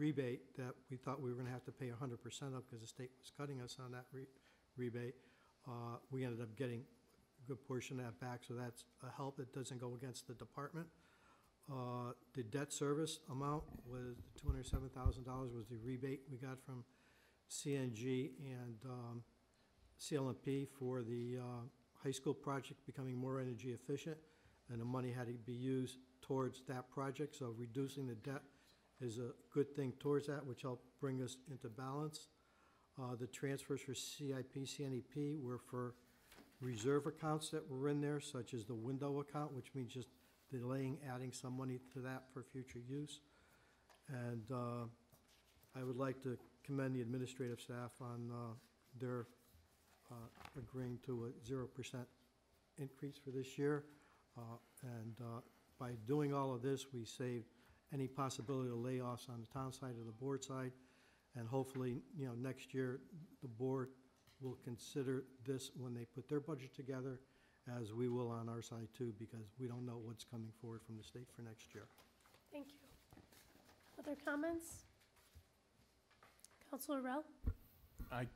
rebate that we thought we were gonna have to pay hundred percent of because the state was cutting us on that re- rebate. Uh, we ended up getting a good portion of that back, so that's a help. that doesn't go against the department. Uh, the debt service amount was, thousand dollars was the rebate we got from CNG and, um, CL&P for the, uh, high school project becoming more energy efficient. And the money had to be used towards that project, so reducing the debt is a good thing towards that, which helped bring us into balance. Uh, the transfers for CIP, CNEP were for reserve accounts that were in there, such as the window account, which means just delaying adding some money to that for future use. And, uh, I would like to commend the administrative staff on, uh, their, uh, agreeing to a zero percent increase for this year. Uh, and, uh, by doing all of this, we saved any possibility of layoffs on the town side or the board side. And hopefully, you know, next year, the board will consider this when they put their budget together, as we will on our side too, because we don't know what's coming forward from the state for next year. Thank you. Other comments? Counselor Rell? I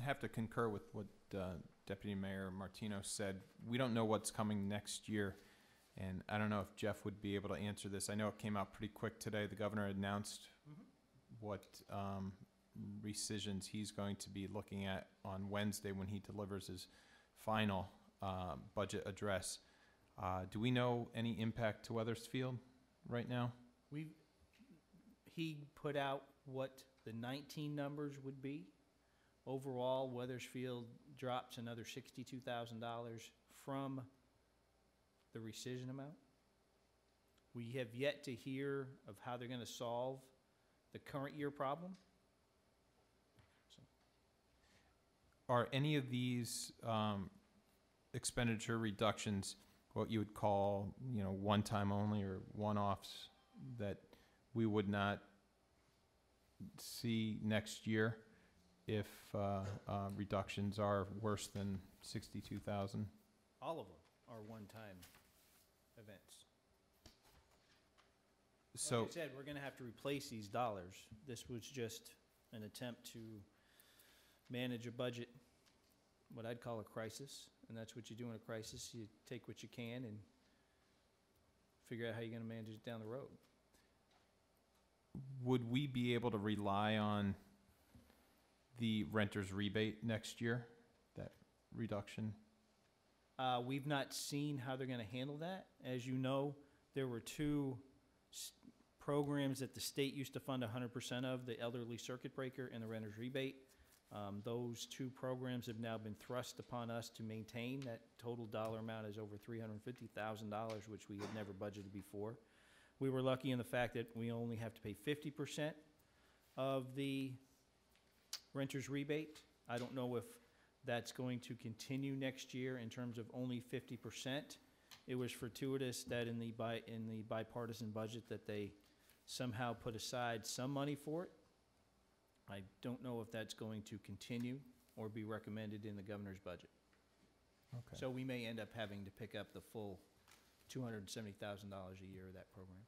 have to concur with what uh, Deputy Mayor Martino said. We don't know what's coming next year, and I don't know if Jeff would be able to answer this. I know it came out pretty quick today. The governor announced what um, rescissions he's going to be looking at on Wednesday when he delivers his final uh, budget address. Uh, Do we know any impact to Wethersfield right now? We, he put out what the 19 numbers would be. Overall, Wethersfield drops another $62,000 from the rescission amount. We have yet to hear of how they're going to solve the current year problem. So are any of these um, expenditure reductions what you would call, you know, one-time only or one-offs that we would not see next year if uh, uh, reductions are worse than 62,000? All of them are one-time events. So. Like I said, we're gonna have to replace these dollars. This was just an attempt to manage a budget, what I'd call a crisis, and that's what you do in a crisis. You take what you can and figure out how you're gonna manage it down the road. would we be able to rely on the renter's rebate next year, that reduction? Uh, we've not seen how they're gonna handle that. As you know, there were two s- programs that the state used to fund hundred percent of, the elderly circuit breaker and the renter's rebate. Um, those two programs have now been thrust upon us to maintain. That total dollar amount is over three hundred and fifty thousand dollars, which we had never budgeted before. We were lucky in the fact that we only have to pay fifty percent of the renter's rebate. I don't know if that's going to continue next year in terms of only fifty percent. It was fortuitous that in the bi, in the bipartisan budget that they somehow put aside some money for it. I don't know if that's going to continue or be recommended in the governor's budget. Okay. So we may end up having to pick up the full two hundred and seventy thousand dollars a year of that program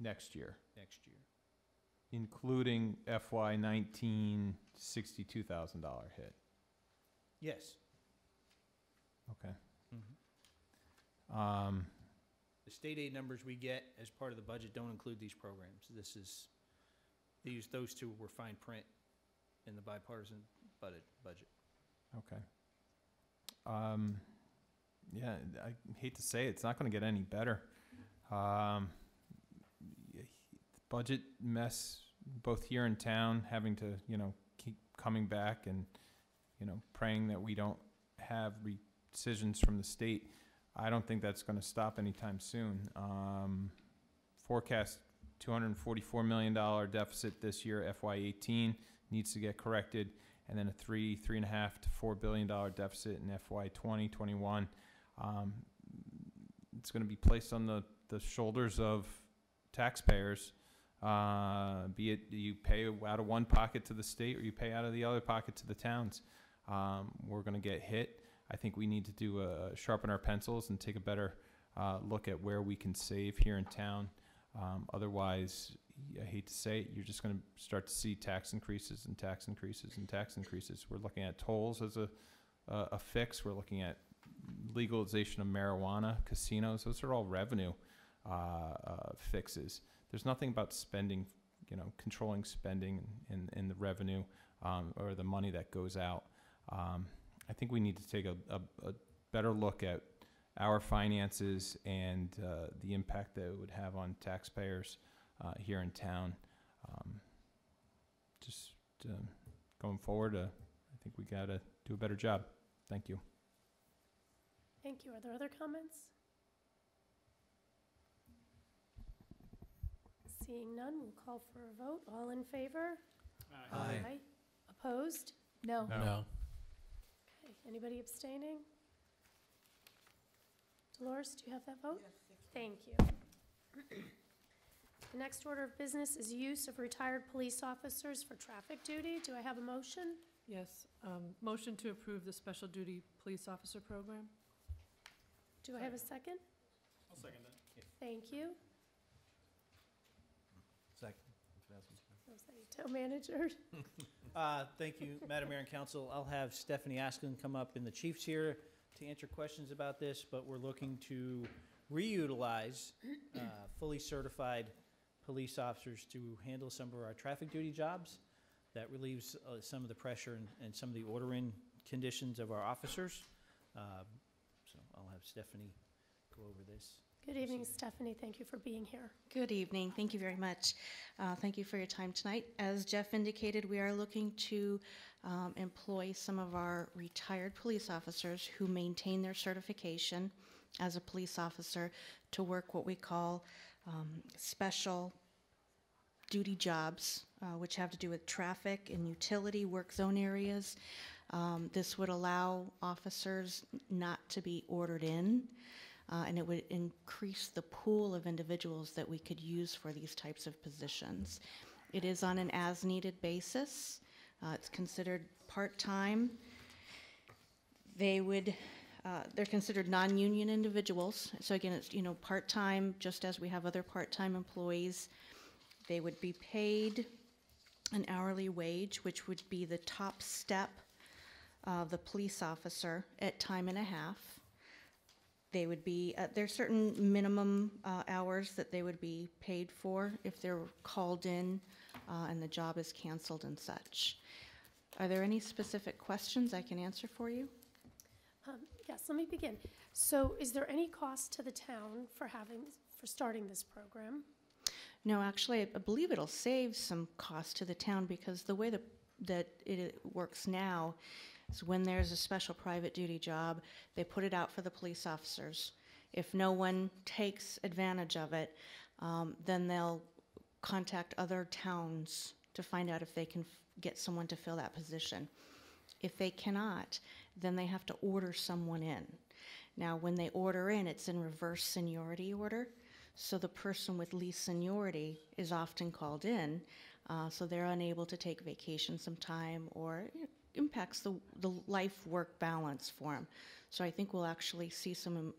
Next year, next year. including FY nineteen sixty-two thousand dollar hit, Yes. okay? Mhm. Um, The state aid numbers we get as part of the budget don't include these programs. This is, these, those two were fine print in the bipartisan budget, budget. okay. Um, yeah, I hate to say it, it's not gonna get any better. Um, y- budget mess, both here in town, having to, you know, keep coming back and, you know, praying that we don't have decisions from the state. I don't think that's gonna stop anytime soon. Um, forecast two hundred and forty-four million dollar deficit this year, FY eighteen, needs to get corrected. And then a three, three and a half to four billion dollar deficit in FY twenty, twenty-one. Um, it's gonna be placed on the, the shoulders of taxpayers. Uh, be it you pay out of one pocket to the state or you pay out of the other pocket to the towns. Um, we're gonna get hit. I think we need to do a, sharpen our pencils and take a better, uh, look at where we can save here in town. Um, otherwise, I hate to say it, you're just gonna start to see tax increases and tax increases and tax increases. We're looking at tolls as a, a, fix. We're looking at legalization of marijuana, casinos. Those are all revenue, uh, uh, fixes. There's nothing about spending, you know, controlling spending and, and the revenue, um, or the money that goes out. Um, I think we need to take a, a, a better look at our finances and uh, the impact that it would have on taxpayers uh, here in town. Um, just um, going forward, uh, I think we got to do a better job. Thank you. Thank you. Are there other comments? Seeing none, we'll call for a vote. All in favor? Aye. Opposed? No. No. Okay, anybody abstaining? Dolores, do you have that vote? Thank you. The next order of business is use of retired police officers for traffic duty. Do I have a motion? Yes, um, motion to approve the special duty police officer program? Do I have a second? I'll second that. Thank you. Second. So City Tow Manager. *laughs* Uh, Thank you, Madam Mayor and Council. I'll have Stephanie Askin come up in the Chiefs here to answer questions about this, but we're looking to reutilize uh, *clears throat* fully certified police officers to handle some of our traffic duty jobs. That relieves uh, some of the pressure and- and some of the ordering conditions of our officers. Um, So I'll have Stephanie go over this. Good evening, Stephanie. Thank you for being here. Good evening. Thank you very much. Uh, Thank you for your time tonight. As Jeff indicated, we are looking to um, employ some of our retired police officers who maintain their certification as a police officer to work what we call um, special duty jobs, uh, which have to do with traffic and utility work zone areas. Um, This would allow officers not to be ordered in, uh, and it would increase the pool of individuals that we could use for these types of positions. It is on an as-needed basis. Uh, It's considered part-time. They would, uh, they're considered non-union individuals. So again, it's, you know, part-time, just as we have other part-time employees. They would be paid an hourly wage, which would be the top step of the police officer at time and a half. They would be, uh, there's certain minimum uh, hours that they would be paid for if they're called in uh, and the job is canceled and such. Are there any specific questions I can answer for you? Um, Yes, let me begin. So is there any cost to the town for having, for starting this program? No, actually, I believe it'll save some cost to the town because the way that, that it works now is when there's a special private duty job, they put it out for the police officers. If no one takes advantage of it, um, then they'll contact other towns to find out if they can get someone to fill that position. If they cannot, then they have to order someone in. Now, when they order in, it's in reverse seniority order. So the person with least seniority is often called in, uh, so they're unable to take vacation some time or it impacts the, the life-work balance for them. So I think we'll actually see some,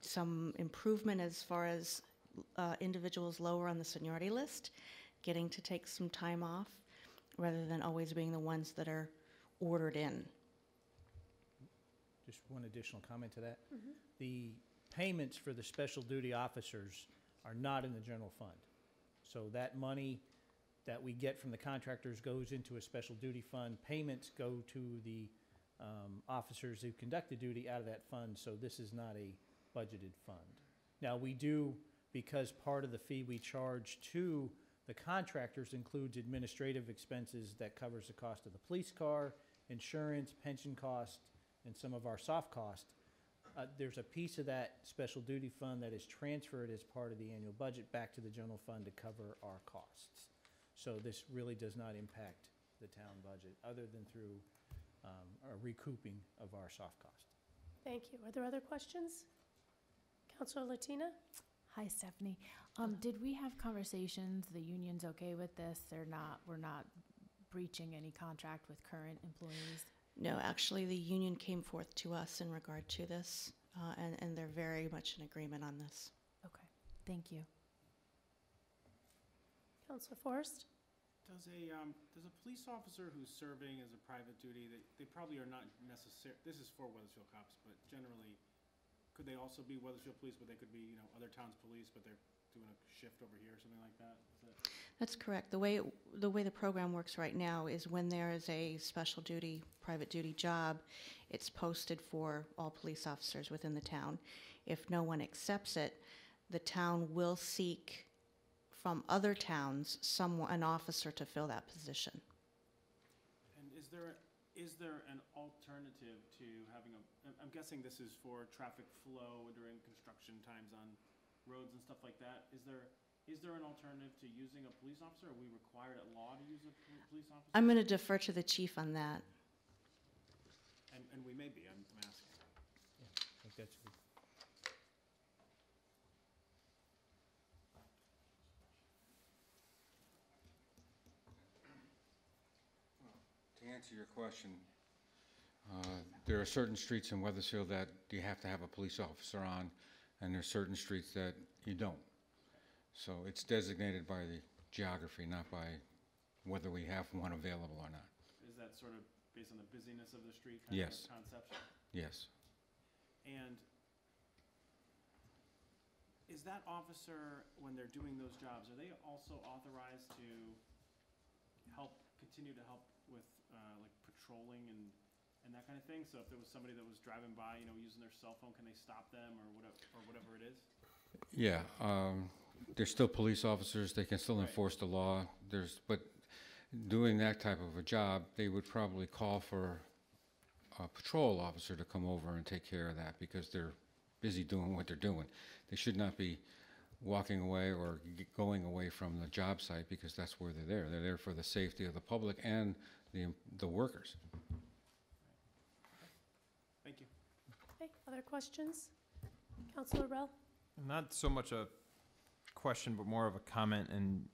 some improvement as far as uh, individuals lower on the seniority list, getting to take some time off, rather than always being the ones that are ordered in. Just one additional comment to that. The payments for the special duty officers are not in the general fund. So that money that we get from the contractors goes into a special duty fund. Payments go to the um, officers who conduct the duty out of that fund, so this is not a budgeted fund. Now, we do, because part of the fee we charge to the contractors includes administrative expenses that covers the cost of the police car, insurance, pension cost, and some of our soft cost. Uh, there's a piece of that special duty fund that is transferred as part of the annual budget back to the general fund to cover our costs. So this really does not impact the town budget, other than through um, a recouping of our soft cost. Thank you. Are there other questions? Counselor Latina? Hi, Stephanie. Um, did we have conversations, the union's okay with this, they're not, we're not breaching any contract with current employees? No, actually, the union came forth to us in regard to this, uh, and, and they're very much in agreement on this. Okay, thank you. Counselor Forrest? Does a, um, does a police officer who's serving as a private duty, they, they probably are not necessary. this is for Wethersfield cops, but generally, could they also be Wethersfield police, but they could be, you know, other towns' police, but they're doing a shift over here or something like that? That? That's correct. The way, it- the way the program works right now is when there is a special duty, private duty job, it's posted for all police officers within the town. If no one accepts it, the town will seek from other towns someone, an officer to fill that position. And is there, is there an alternative to having a, I'm- I'm guessing this is for traffic flow during construction times on roads and stuff like that. Is there, is there an alternative to using a police officer? Are we required at law to use a pol- police officer? I'm going to defer to the chief on that. And, and we may be, I'm I'm asking. I think that's answer your question, uh, there are certain streets in Wethersfield that you have to have a police officer on, and there are certain streets that you don't. So it's designated by the geography, not by whether we have one available or not. Is that sort of based on the busyness of the street kind Yes. of concept? Yes. And is that officer, when they're doing those jobs, are they also authorized to help, continue to help uh, like patrolling and, and that kind of thing? So if there was somebody that was driving by, you know, using their cell phone, can they stop them or whatever, or whatever it is? Yeah, um, they're still police officers, they can still Right. enforce the law, there's, but doing that type of a job, they would probably call for a patrol officer to come over and take care of that, because they're busy doing what they're doing. They should not be walking away or g- going away from the job site, because that's where they're there. They're there for the safety of the public and the, the workers. Thank you. Okay, other questions? Councilor Rell? Not so much a question, but more of a comment. And,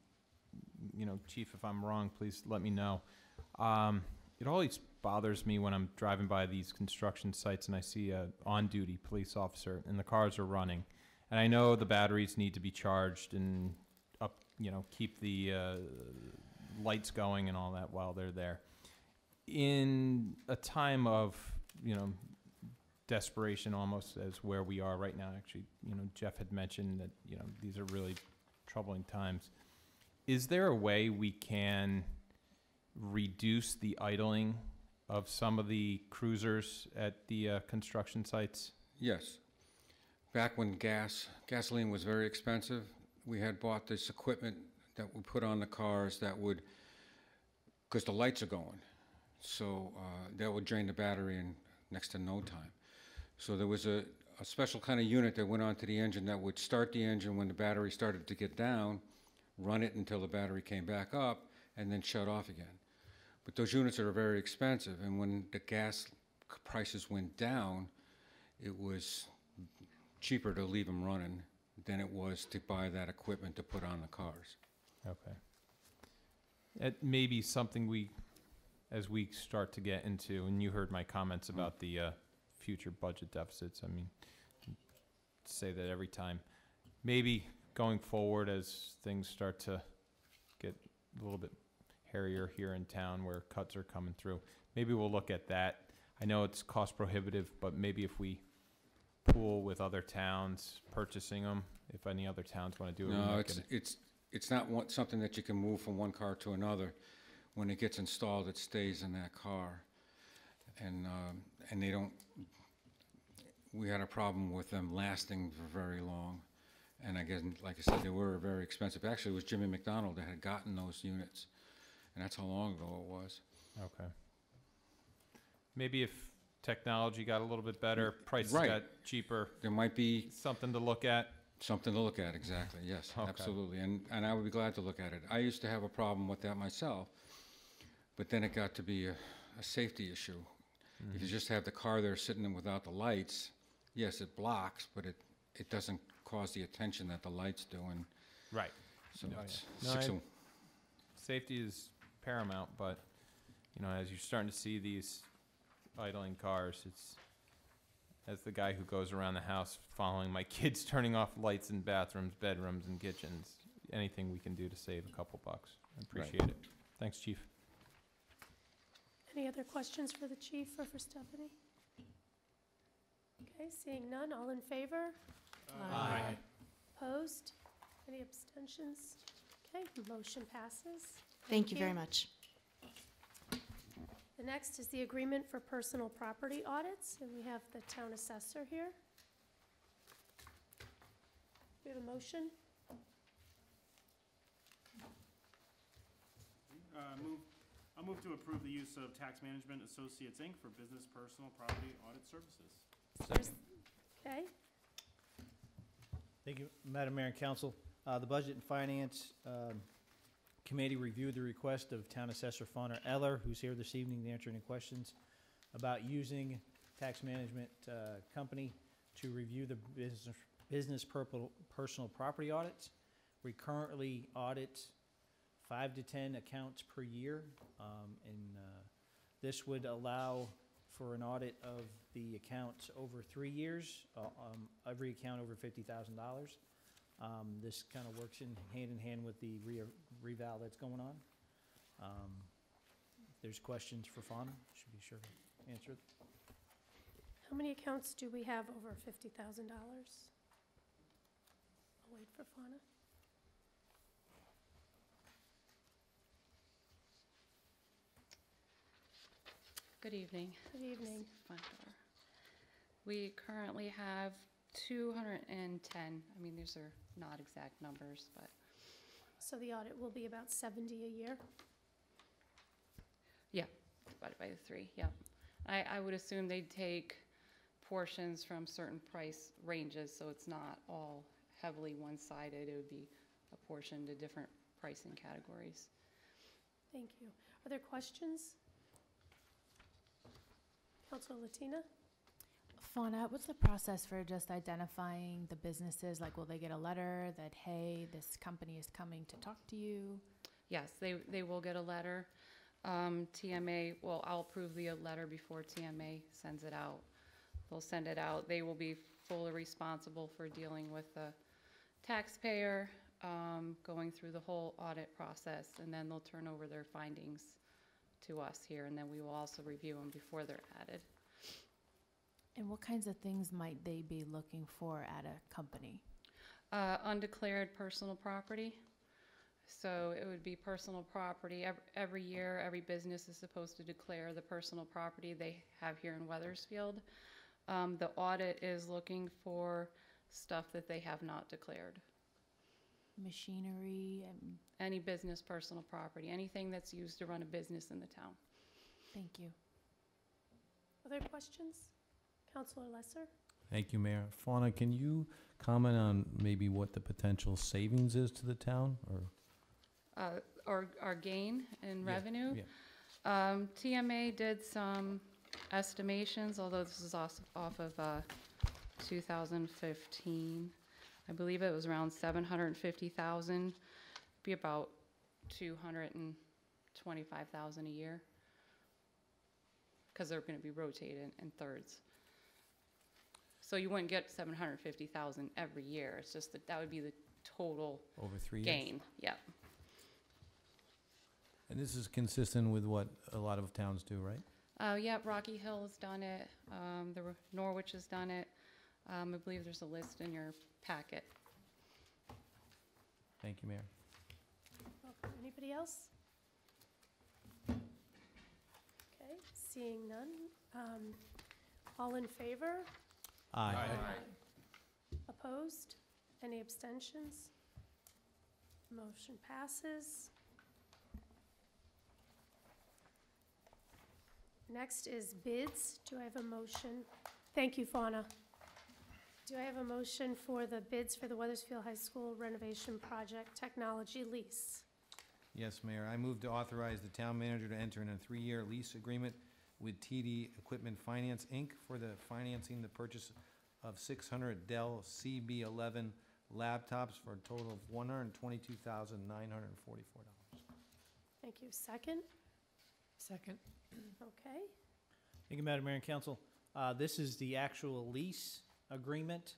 you know, Chief, if I'm wrong, please let me know. Um, it always bothers me when I'm driving by these construction sites and I see a on-duty police officer and the cars are running. And I know the batteries need to be charged and up, you know, keep the uh, lights going and all that while they're there. In a time of, you know, desperation almost as where we are right now. Actually, you know, Jeff had mentioned that, you know, these are really troubling times. Is there a way we can reduce the idling of some of the cruisers at the uh, construction sites? Yes. Back when gas, gasoline was very expensive, we had bought this equipment that we put on the cars that would, because the lights are going. So uh, that would drain the battery in next to no time. So there was a, a special kind of unit that went onto the engine that would start the engine when the battery started to get down, run it until the battery came back up, and then shut off again. But those units are very expensive, and when the gas prices went down, it was cheaper to leave them running than it was to buy that equipment to put on the cars. Okay. It may be something we, as we start to get into, and you heard my comments about the uh, future budget deficits, I mean, say that every time. Maybe going forward as things start to get a little bit hairier here in town where cuts are coming through, maybe we'll look at that. I know it's cost prohibitive, but maybe if we pool with other towns purchasing them, if any other towns want to do it. we No, might it's, get a- it's, it's not one, something that you can move from one car to another. When it gets installed, it stays in that car. And, um, and they don't, we had a problem with them lasting for very long. And again, like I said, they were very expensive. Actually, it was Jimmy McDonald that had gotten those units. And that's how long ago it was. Okay. Maybe if technology got a little bit better, prices Right. got cheaper, There might be something to look at. Something to look at, exactly, yes, Okay. absolutely, and, and I would be glad to look at it. I used to have a problem with that myself, but then it got to be a, a safety issue. If you mm-hmm. just have the car there sitting in without the lights, yes, it blocks, but it, it doesn't cause the attention that the lights do, and Right. so Oh, it's yeah. No, I- Safety is paramount, but, you know, as you're starting to see these idling cars, it's, as the guy who goes around the house following my *laughs* kids turning off lights in bathrooms, bedrooms, and kitchens, anything we can do to save a couple bucks. I Right. appreciate it. Thanks, chief. Any other questions for the chief or for Stephanie? Okay, seeing none, all in favor? Aye. Opposed? Any abstentions? Okay, motion passes. Thank you very much. The next is the agreement for personal property audits, and we have the town assessor here. We have a motion? Uh, move, I'll move to approve the use of Tax Management Associates, Inc. for business personal property audit services. Okay, Thank you, Madam Mayor and Council. Uh, The Budget and Finance um, Committee reviewed the request of Town Assessor Fauna Eller, who's here this evening to answer any questions about using tax management uh, company to review the business, business purple- personal property audits. We currently audit five to 10 accounts per year, um, and uh, this would allow for an audit of the accounts over three years, uh, um, every account over fifty thousand dollars. Um, this kind of works in, hand in hand with the re- reval that's going on. Um, if there's questions for Fauna, should be sure to answer. it. how many accounts do we have over fifty thousand dollars? I'll wait for Fauna. Good evening. Good evening. Front door. We currently have 210, I mean, these are not exact numbers, but So the audit will be about seventy a year? yeah, divided by the three, yeah. I, I would assume they'd take portions from certain price ranges, so it's not all heavily one-sided. It would be apportioned to different pricing categories. Thank you. Are there questions? Counselor Latina? Fauna, what's the process for just identifying the businesses? Like, will they get a letter that, hey, this company is coming to talk to you? Yes, they, they will get a letter. Um, TMA, well, I'll approve the letter before TMA sends it out. They'll send it out. They will be fully responsible for dealing with the taxpayer, um, going through the whole audit process, and then they'll turn over their findings to us here, and then we will also review them before they're added. And what kinds of things might they be looking for at a company? Uh, undeclared personal property. So it would be personal property. Every, every year, every business is supposed to declare the personal property they have here in Wethersfield. Um, the audit is looking for stuff that they have not declared. Machinery, and, Any business personal property, anything that's used to run a business in the town. thank you. Other questions? Counselor Lesser? Thank you, Mayor. Fauna, can you comment on maybe what the potential savings is to the town, or? Uh, or, our gain in Yeah, revenue. yeah. Um, TMA did some estimations, although this is off, off of, uh, two thousand fifteen. I believe it was around seven hundred and fifty thousand, be about two hundred and twenty-five thousand a year. Cause they're gonna be rotated in thirds. So you wouldn't get seven hundred and fifty thousand every year, it's just that that would be the total Over three years? gain, yep. And this is consistent with what a lot of towns do, right? Uh, yeah, Rocky Hill has done it, um, the Norwich has done it. Um, I believe there's a list in your packet. Thank you, Mayor. Welcome. Anybody else? Okay, seeing none. Um, All in favor? Aye. Opposed? Any abstentions? Motion passes. Next is bids. Do I have a motion? Thank you, Fauna. Do I have a motion for the bids for the Wethersfield High School renovation project technology lease? Yes, Mayor. I move to authorize the town manager to enter in a three-year lease agreement with TD Equipment Finance, Inc. for the financing the purchase of six hundred Dell CB eleven laptops for a total of one hundred and twenty-two thousand nine hundred and forty-four dollars. Thank you. Second? Second. Okay. Thank you, Madam Mayor and Council. Uh, This is the actual lease agreement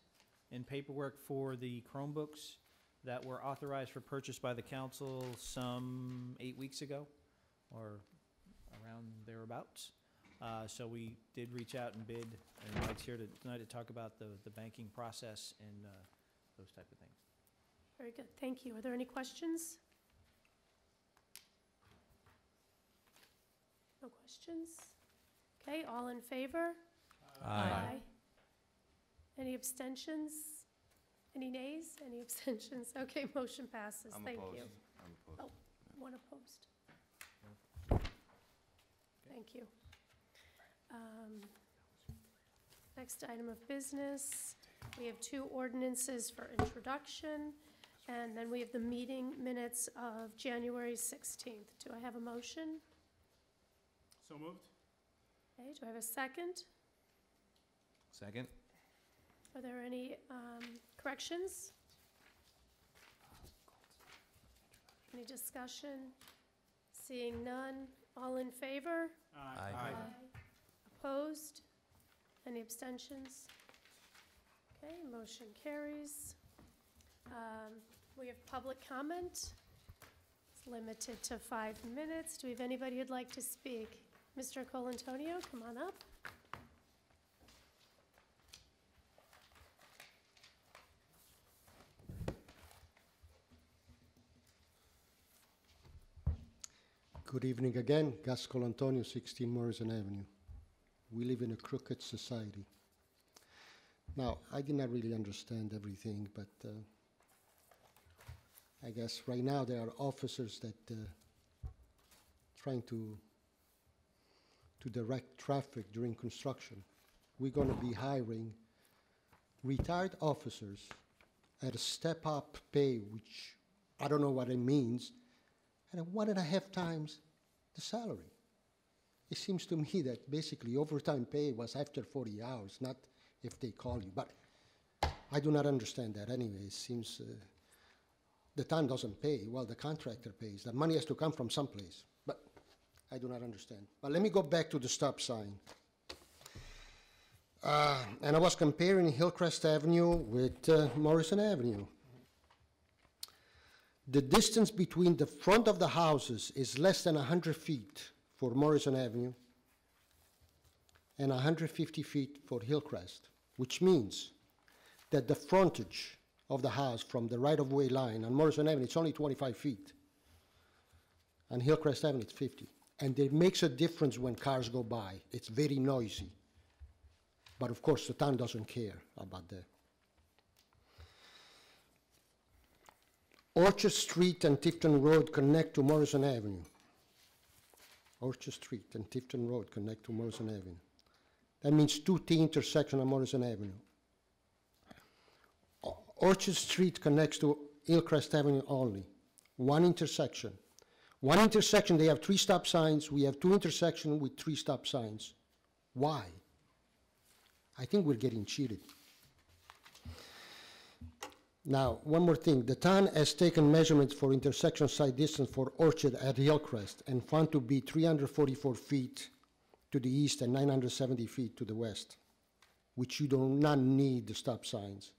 and paperwork for the Chromebooks that were authorized for purchase by the council some eight weeks ago, or around thereabouts. Uh, So we did reach out and bid, and Mike's here to- tonight to talk about the, the banking process and uh, those type of things. Very good. Thank you. Are there any questions? No questions? Okay, all in favor? Aye. Any abstentions? Any nays? Any *laughs* abstentions? Okay, motion passes. I'm Thank opposed. you. I'm opposed. Oh, one opposed. Thank you. Um, Next item of business, we have two ordinances for introduction, and then we have the meeting minutes of January 16th. Do I have a motion? So moved? Okay, do I have a second? Second? Are there any um, corrections? Any discussion? Seeing none, all in favor? Aye. Opposed? Any abstentions? Okay, motion carries. Um, We have public comment. It's limited to five minutes. Do we have anybody who'd like to speak? Mr. Colantonio, come on up. Good evening again, Gascol Antonio, 16 Morrison Avenue. We live in a crooked society. Now, I did not really understand everything, but uh, I guess right now there are officers that uh, trying to to direct traffic during construction. We're going to be hiring retired officers at a step-up pay, which I don't know what it means, and one and a half times the salary. It seems to me that basically overtime pay was after 40 hours, not if they call you. But I do not understand that anyway. It seems uh, the time doesn't pay, well, the contractor pays. The money has to come from someplace, but I do not understand. But let me go back to the stop sign. Uh, And I was comparing Hillcrest Avenue with uh, Morrison Avenue. The distance between the front of the houses is less than 100 feet for Morrison Avenue and 150 feet for Hillcrest, which means that the frontage of the house from the right-of-way line on Morrison Avenue, it's only 25 feet. On Hillcrest Avenue, it's 50. And it makes a difference when cars go by. It's very noisy. But of course, the town doesn't care about that. Orchard Street and Tifton Road connect to Morrison Avenue. Orchard Street and Tifton Road connect to Morrison Avenue. That means two T intersection on Morrison Avenue. Orchard Street connects to Hillcrest Avenue only, one intersection. One intersection, they have three stop signs, we have two intersections with three stop signs. Why? I think we're getting cheated. Now, one more thing, the town has taken measurements for intersection sight distance for Orchard at Hillcrest and found to be 344 feet to the east and 970 feet to the west, which you do not need the stop signs.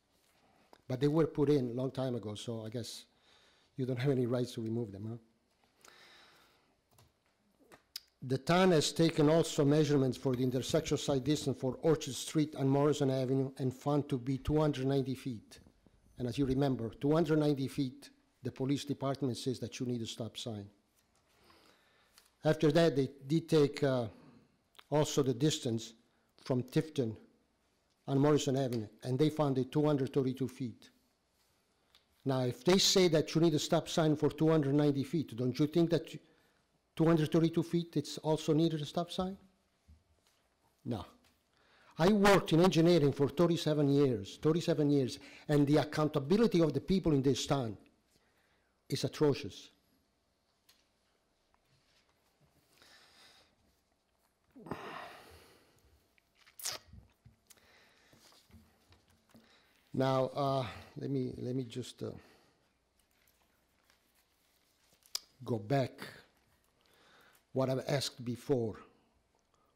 But they were put in a long time ago, so I guess you don't have any rights to remove them, huh? The town has taken also measurements for the intersection sight distance for Orchard Street and Morrison Avenue and found to be 290 feet. And as you remember, 290 feet, the police department says that you need a stop sign. After that, they did take uh, also the distance from Tifton on Morrison Avenue, and they found it 232 feet. Now, if they say that you need a stop sign for 290 feet, don't you think that 232 feet, it's also needed a stop sign? No. I worked in engineering for 37 years, 37 years, and the accountability of the people in this town is atrocious. Now, uh, let me, let me just uh, go back what I've asked before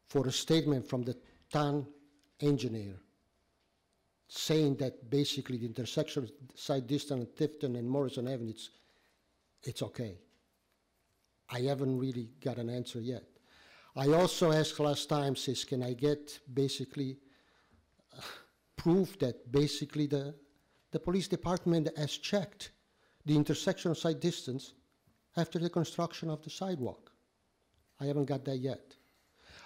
for a statement from the town engineer saying that basically the intersection sight distance at Tifton and Morrison Avenue, it's, it's okay. I haven't really got an answer yet. I also asked last time, says, can I get basically uh, proof that basically the, the police department has checked the intersection sight distance after the construction of the sidewalk? I haven't got that yet.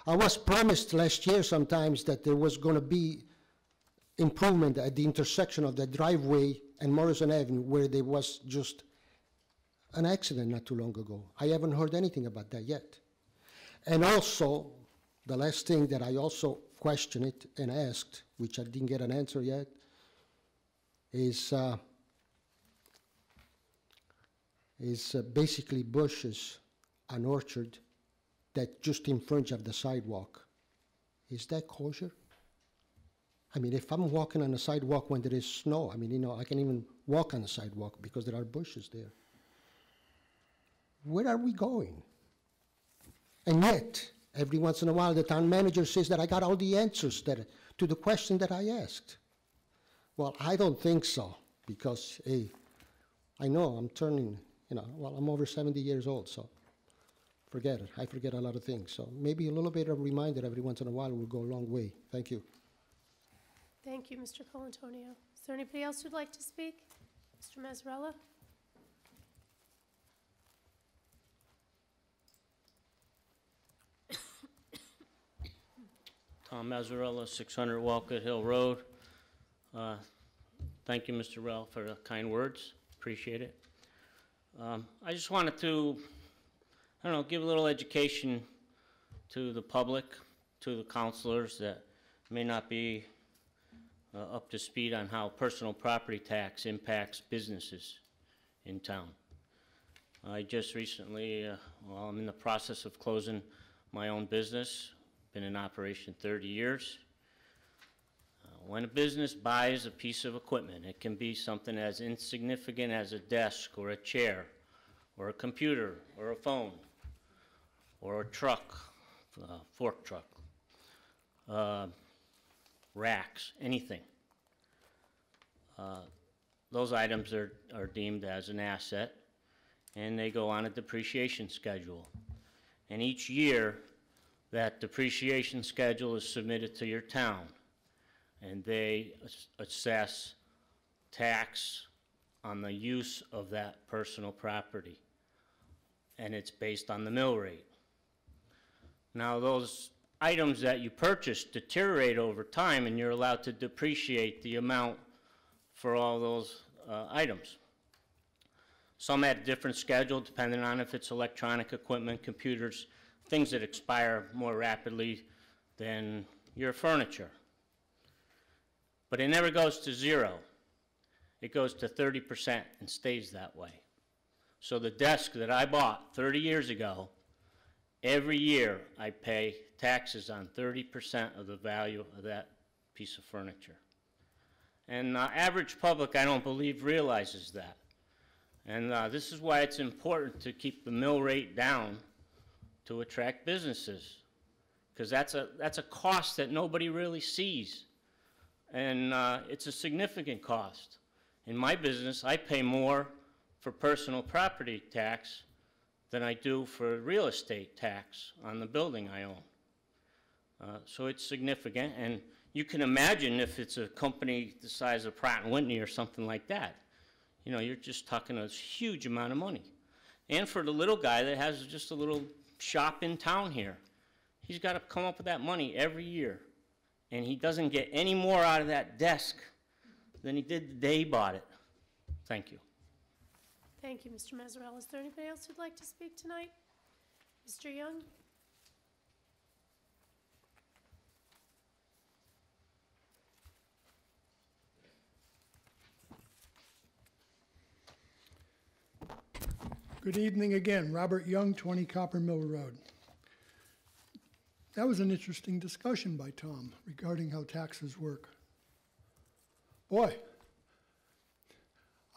I was promised last year sometimes that there was going to be improvement at the intersection of the driveway and Morrison Avenue where there was just an accident not too long ago. I haven't heard anything about that yet. And also, the last thing that I also questioned it and asked, which I didn't get an answer yet, is uh, is uh, basically bushes on Orchard that just in front of the sidewalk. Is that kosher? I mean, if I'm walking on the sidewalk when there is snow, I mean, you know, I can even walk on the sidewalk because there are bushes there. Where are we going? And yet, every once in a while, the town manager says that I got all the answers that, to the question that I asked. Well, I don't think so, because, hey, I know I'm turning, you know, well, I'm over 70 years old, so forget it. I forget a lot of things. So maybe a little bit of reminder every once in a while will go a long way. Thank you. Thank you, Mr. Colantonio. Is there anybody else who'd like to speak? Mr. Mazzarella? *coughs* Tom Mazzarella, 600 Wolcott Hill Road. Uh, Thank you, Mr. Rell, for the kind words. Appreciate it. Um, I just wanted to, I don't know, give a little education to the public, to the counselors that may not be uh, up to speed on how personal property tax impacts businesses in town. I just recently, uh, well, I'm in the process of closing my own business, been in operation 30 years. Uh, when a business buys a piece of equipment, it can be something as insignificant as a desk or a chair, or a computer, or a phone, or a truck, fork truck, uh, racks, anything. Uh, Those items are, are deemed as an asset, and they go on a depreciation schedule. And each year, that depreciation schedule is submitted to your town, and they ass- assess tax on the use of that personal property, and it's based on the mill rate. Now, those items that you purchase deteriorate over time, and you're allowed to depreciate the amount for all those uh, items. Some at a different schedule, depending on if it's electronic equipment, computers, things that expire more rapidly than your furniture. But it never goes to zero. It goes to 30% and stays that way. So the desk that I bought 30 years ago, every year I pay taxes on 30% of the value of that piece of furniture. And the average public, I don't believe, realizes that. And uh, this is why it's important to keep the mill rate down to attract businesses. Because that's a, that's a cost that nobody really sees. And uh, it's a significant cost. In my business, I pay more for personal property tax than I do for real estate tax on the building I own. Uh, So it's significant, and you can imagine if it's a company the size of Pratt Whitney or something like that. You know, you're just talking a huge amount of money. And for the little guy that has just a little shop in town here, he's got to come up with that money every year. And he doesn't get any more out of that desk than he did the day he bought it. Thank you. Thank you, Mr. Mazzarella. Is there anybody else who'd like to speak tonight? Mr. Young? Good evening again. Robert Young, 20 Copper Mill Road. That was an interesting discussion by Tom regarding how taxes work. Boy,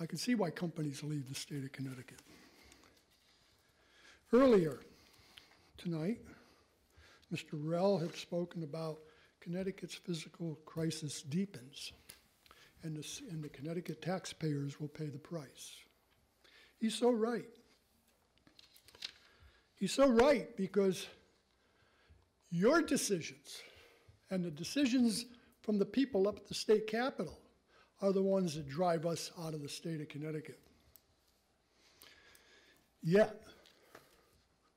I can see why companies leave the state of Connecticut. Earlier tonight, Mr. Rell had spoken about Connecticut's physical crisis deepens, and the, and the Connecticut taxpayers will pay the price. He's so right. He's so right because your decisions and the decisions from the people up at the state capitol are the ones that drive us out of the state of Connecticut. Yet,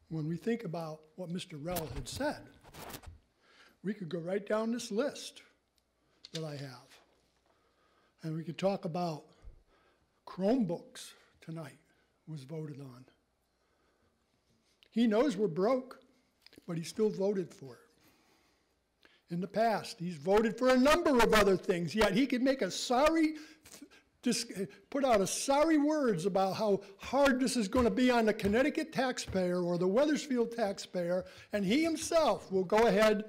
when we think about what Mr. Rell had said, we could go right down this list that I have. And we could talk about Chromebooks tonight was voted on. He knows we're broke, but he still voted for it. In the past, he's voted for a number of other things, yet he could make a sorry, just put out a sorry words about how hard this is going to be on the Connecticut taxpayer or the Wethersfield taxpayer, and he himself will go ahead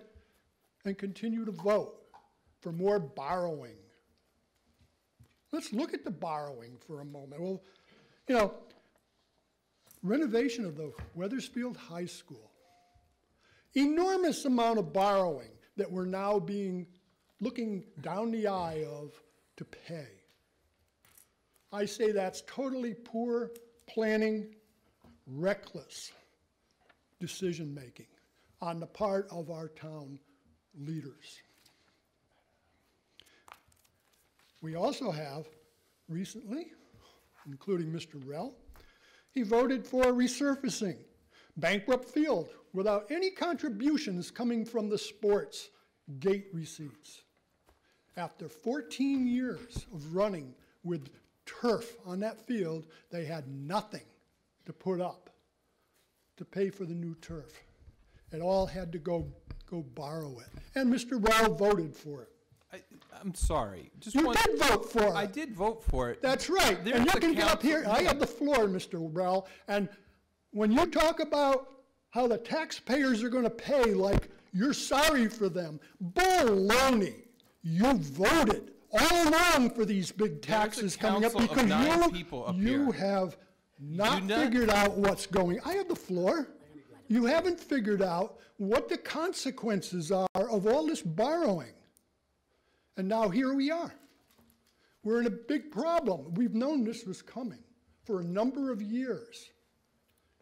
and continue to vote for more borrowing. Let's look at the borrowing for a moment. Well, you know, renovation of the Wethersfield High School. Enormous amount of borrowing that we're now being, looking down the eye of to pay. I say that's totally poor planning, reckless decision-making on the part of our town leaders. We also have recently, including Mr. Rell, he voted for resurfacing bankrupt field without any contributions coming from the sports gate receipts. After 14 years of running with turf on that field, they had nothing to put up to pay for the new turf. It all had to go, go borrow it. And Mr. Rao voted for it. I'm sorry. Just You one- did vote for it. I did vote for it. That's right. There's And you can get up here, I have the floor, Mr. Rell, and when you talk about how the taxpayers are gonna pay like you're sorry for them, baloney. You voted all along for these big taxes coming up because you, you have not not- figured out what's going, I have the floor. You haven't figured out what the consequences are of all this borrowing. And now here we are. We're in a big problem. We've known this was coming for a number of years.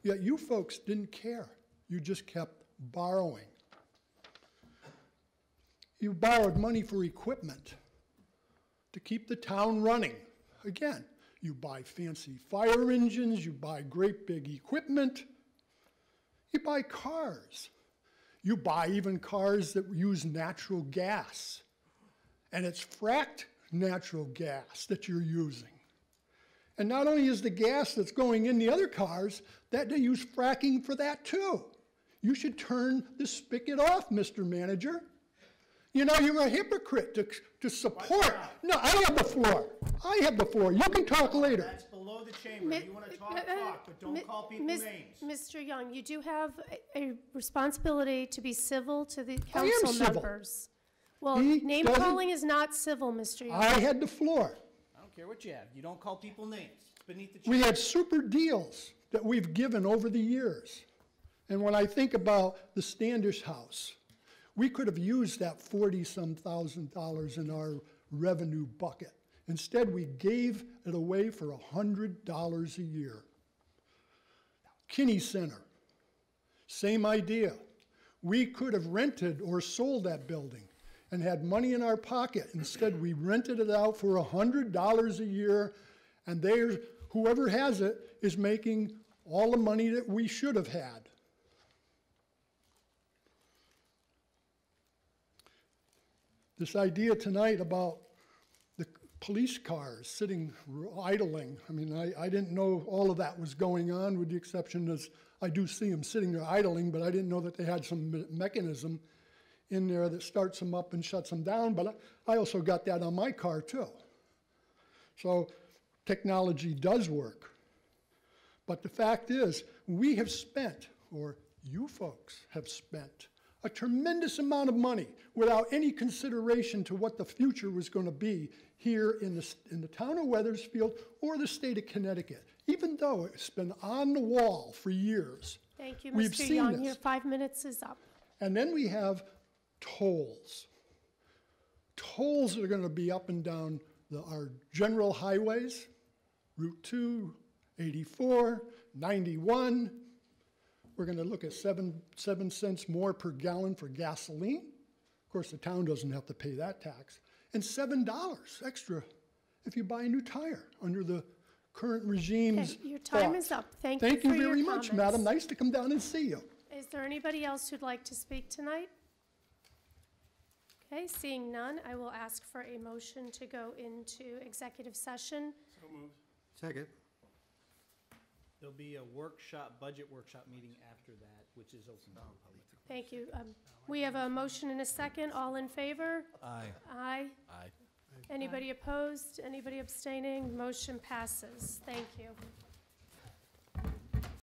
Yet you folks didn't care. You just kept borrowing. You borrowed money for equipment to keep the town running. Again, you buy fancy fire engines, you buy great big equipment, you buy cars. You buy even cars that use natural gas. And it's fracked natural gas that you're using. And not only is the gas that's going in the other cars, that they use fracking for that too. You should turn the spigot off, Mr. Manager. You know, you're a hypocrite to, to support. No, I have the floor. I have the floor. You can talk later. That's below the chamber. Mi- You want to talk, uh, uh, talk, but Mi- don't call people Miss- names. Mr. Young, you do have a- a responsibility to be civil to the I am council civil. members. Well, He name doesn't- calling is not civil, Mr. Young. I had the floor. I don't care what you have. You don't call people names. It's beneath the We chamber. had super deals that we've given over the years. And when I think about the Standish House, we could have used that forty-some thousand dollars in our revenue bucket. Instead, we gave it away for a hundred dollars a year. Keeney Center, same idea. We could have rented or sold that building and had money in our pocket. Instead, we rented it out for a hundred dollars a year, and whoever has it is making all the money that we should have had. This idea tonight about the police cars sitting idling, I mean, I, I didn't know all of that was going on, with the exception as I do see them sitting there idling, but I didn't know that they had some me- mechanism in there that starts them up and shuts them down, but I I also got that on my car too. So technology does work. But the fact is, we have spent, or you folks have spent, a tremendous amount of money without any consideration to what the future was going to be here in the, in the town of Wethersfield or the state of Connecticut, even though it's been on the wall for years. Thank you, We've Mr. Young. this. Your five minutes is up. And then we have tolls. Tolls are going to be up and down the, our general highways, Route 2, 84, 91. We're going to look at seven, seven cents more per gallon for gasoline. Of course, the town doesn't have to pay that tax. And $7 extra if you buy a new tire under the current regime's Okay, your time thought. is up. Thank you Thank for you your very much, comments. madam. Nice to come down and see you. Is there anybody else who'd like to speak tonight? Okay, seeing none, I will ask for a motion to go into executive session. So moved. Second. There'll be a workshop, budget workshop meeting after that, which is open to the public. Thank you. Um, We have a motion and a second. All in favor? Aye. Aye. Aye. Anybody opposed? Anybody abstaining? Motion passes. Thank you.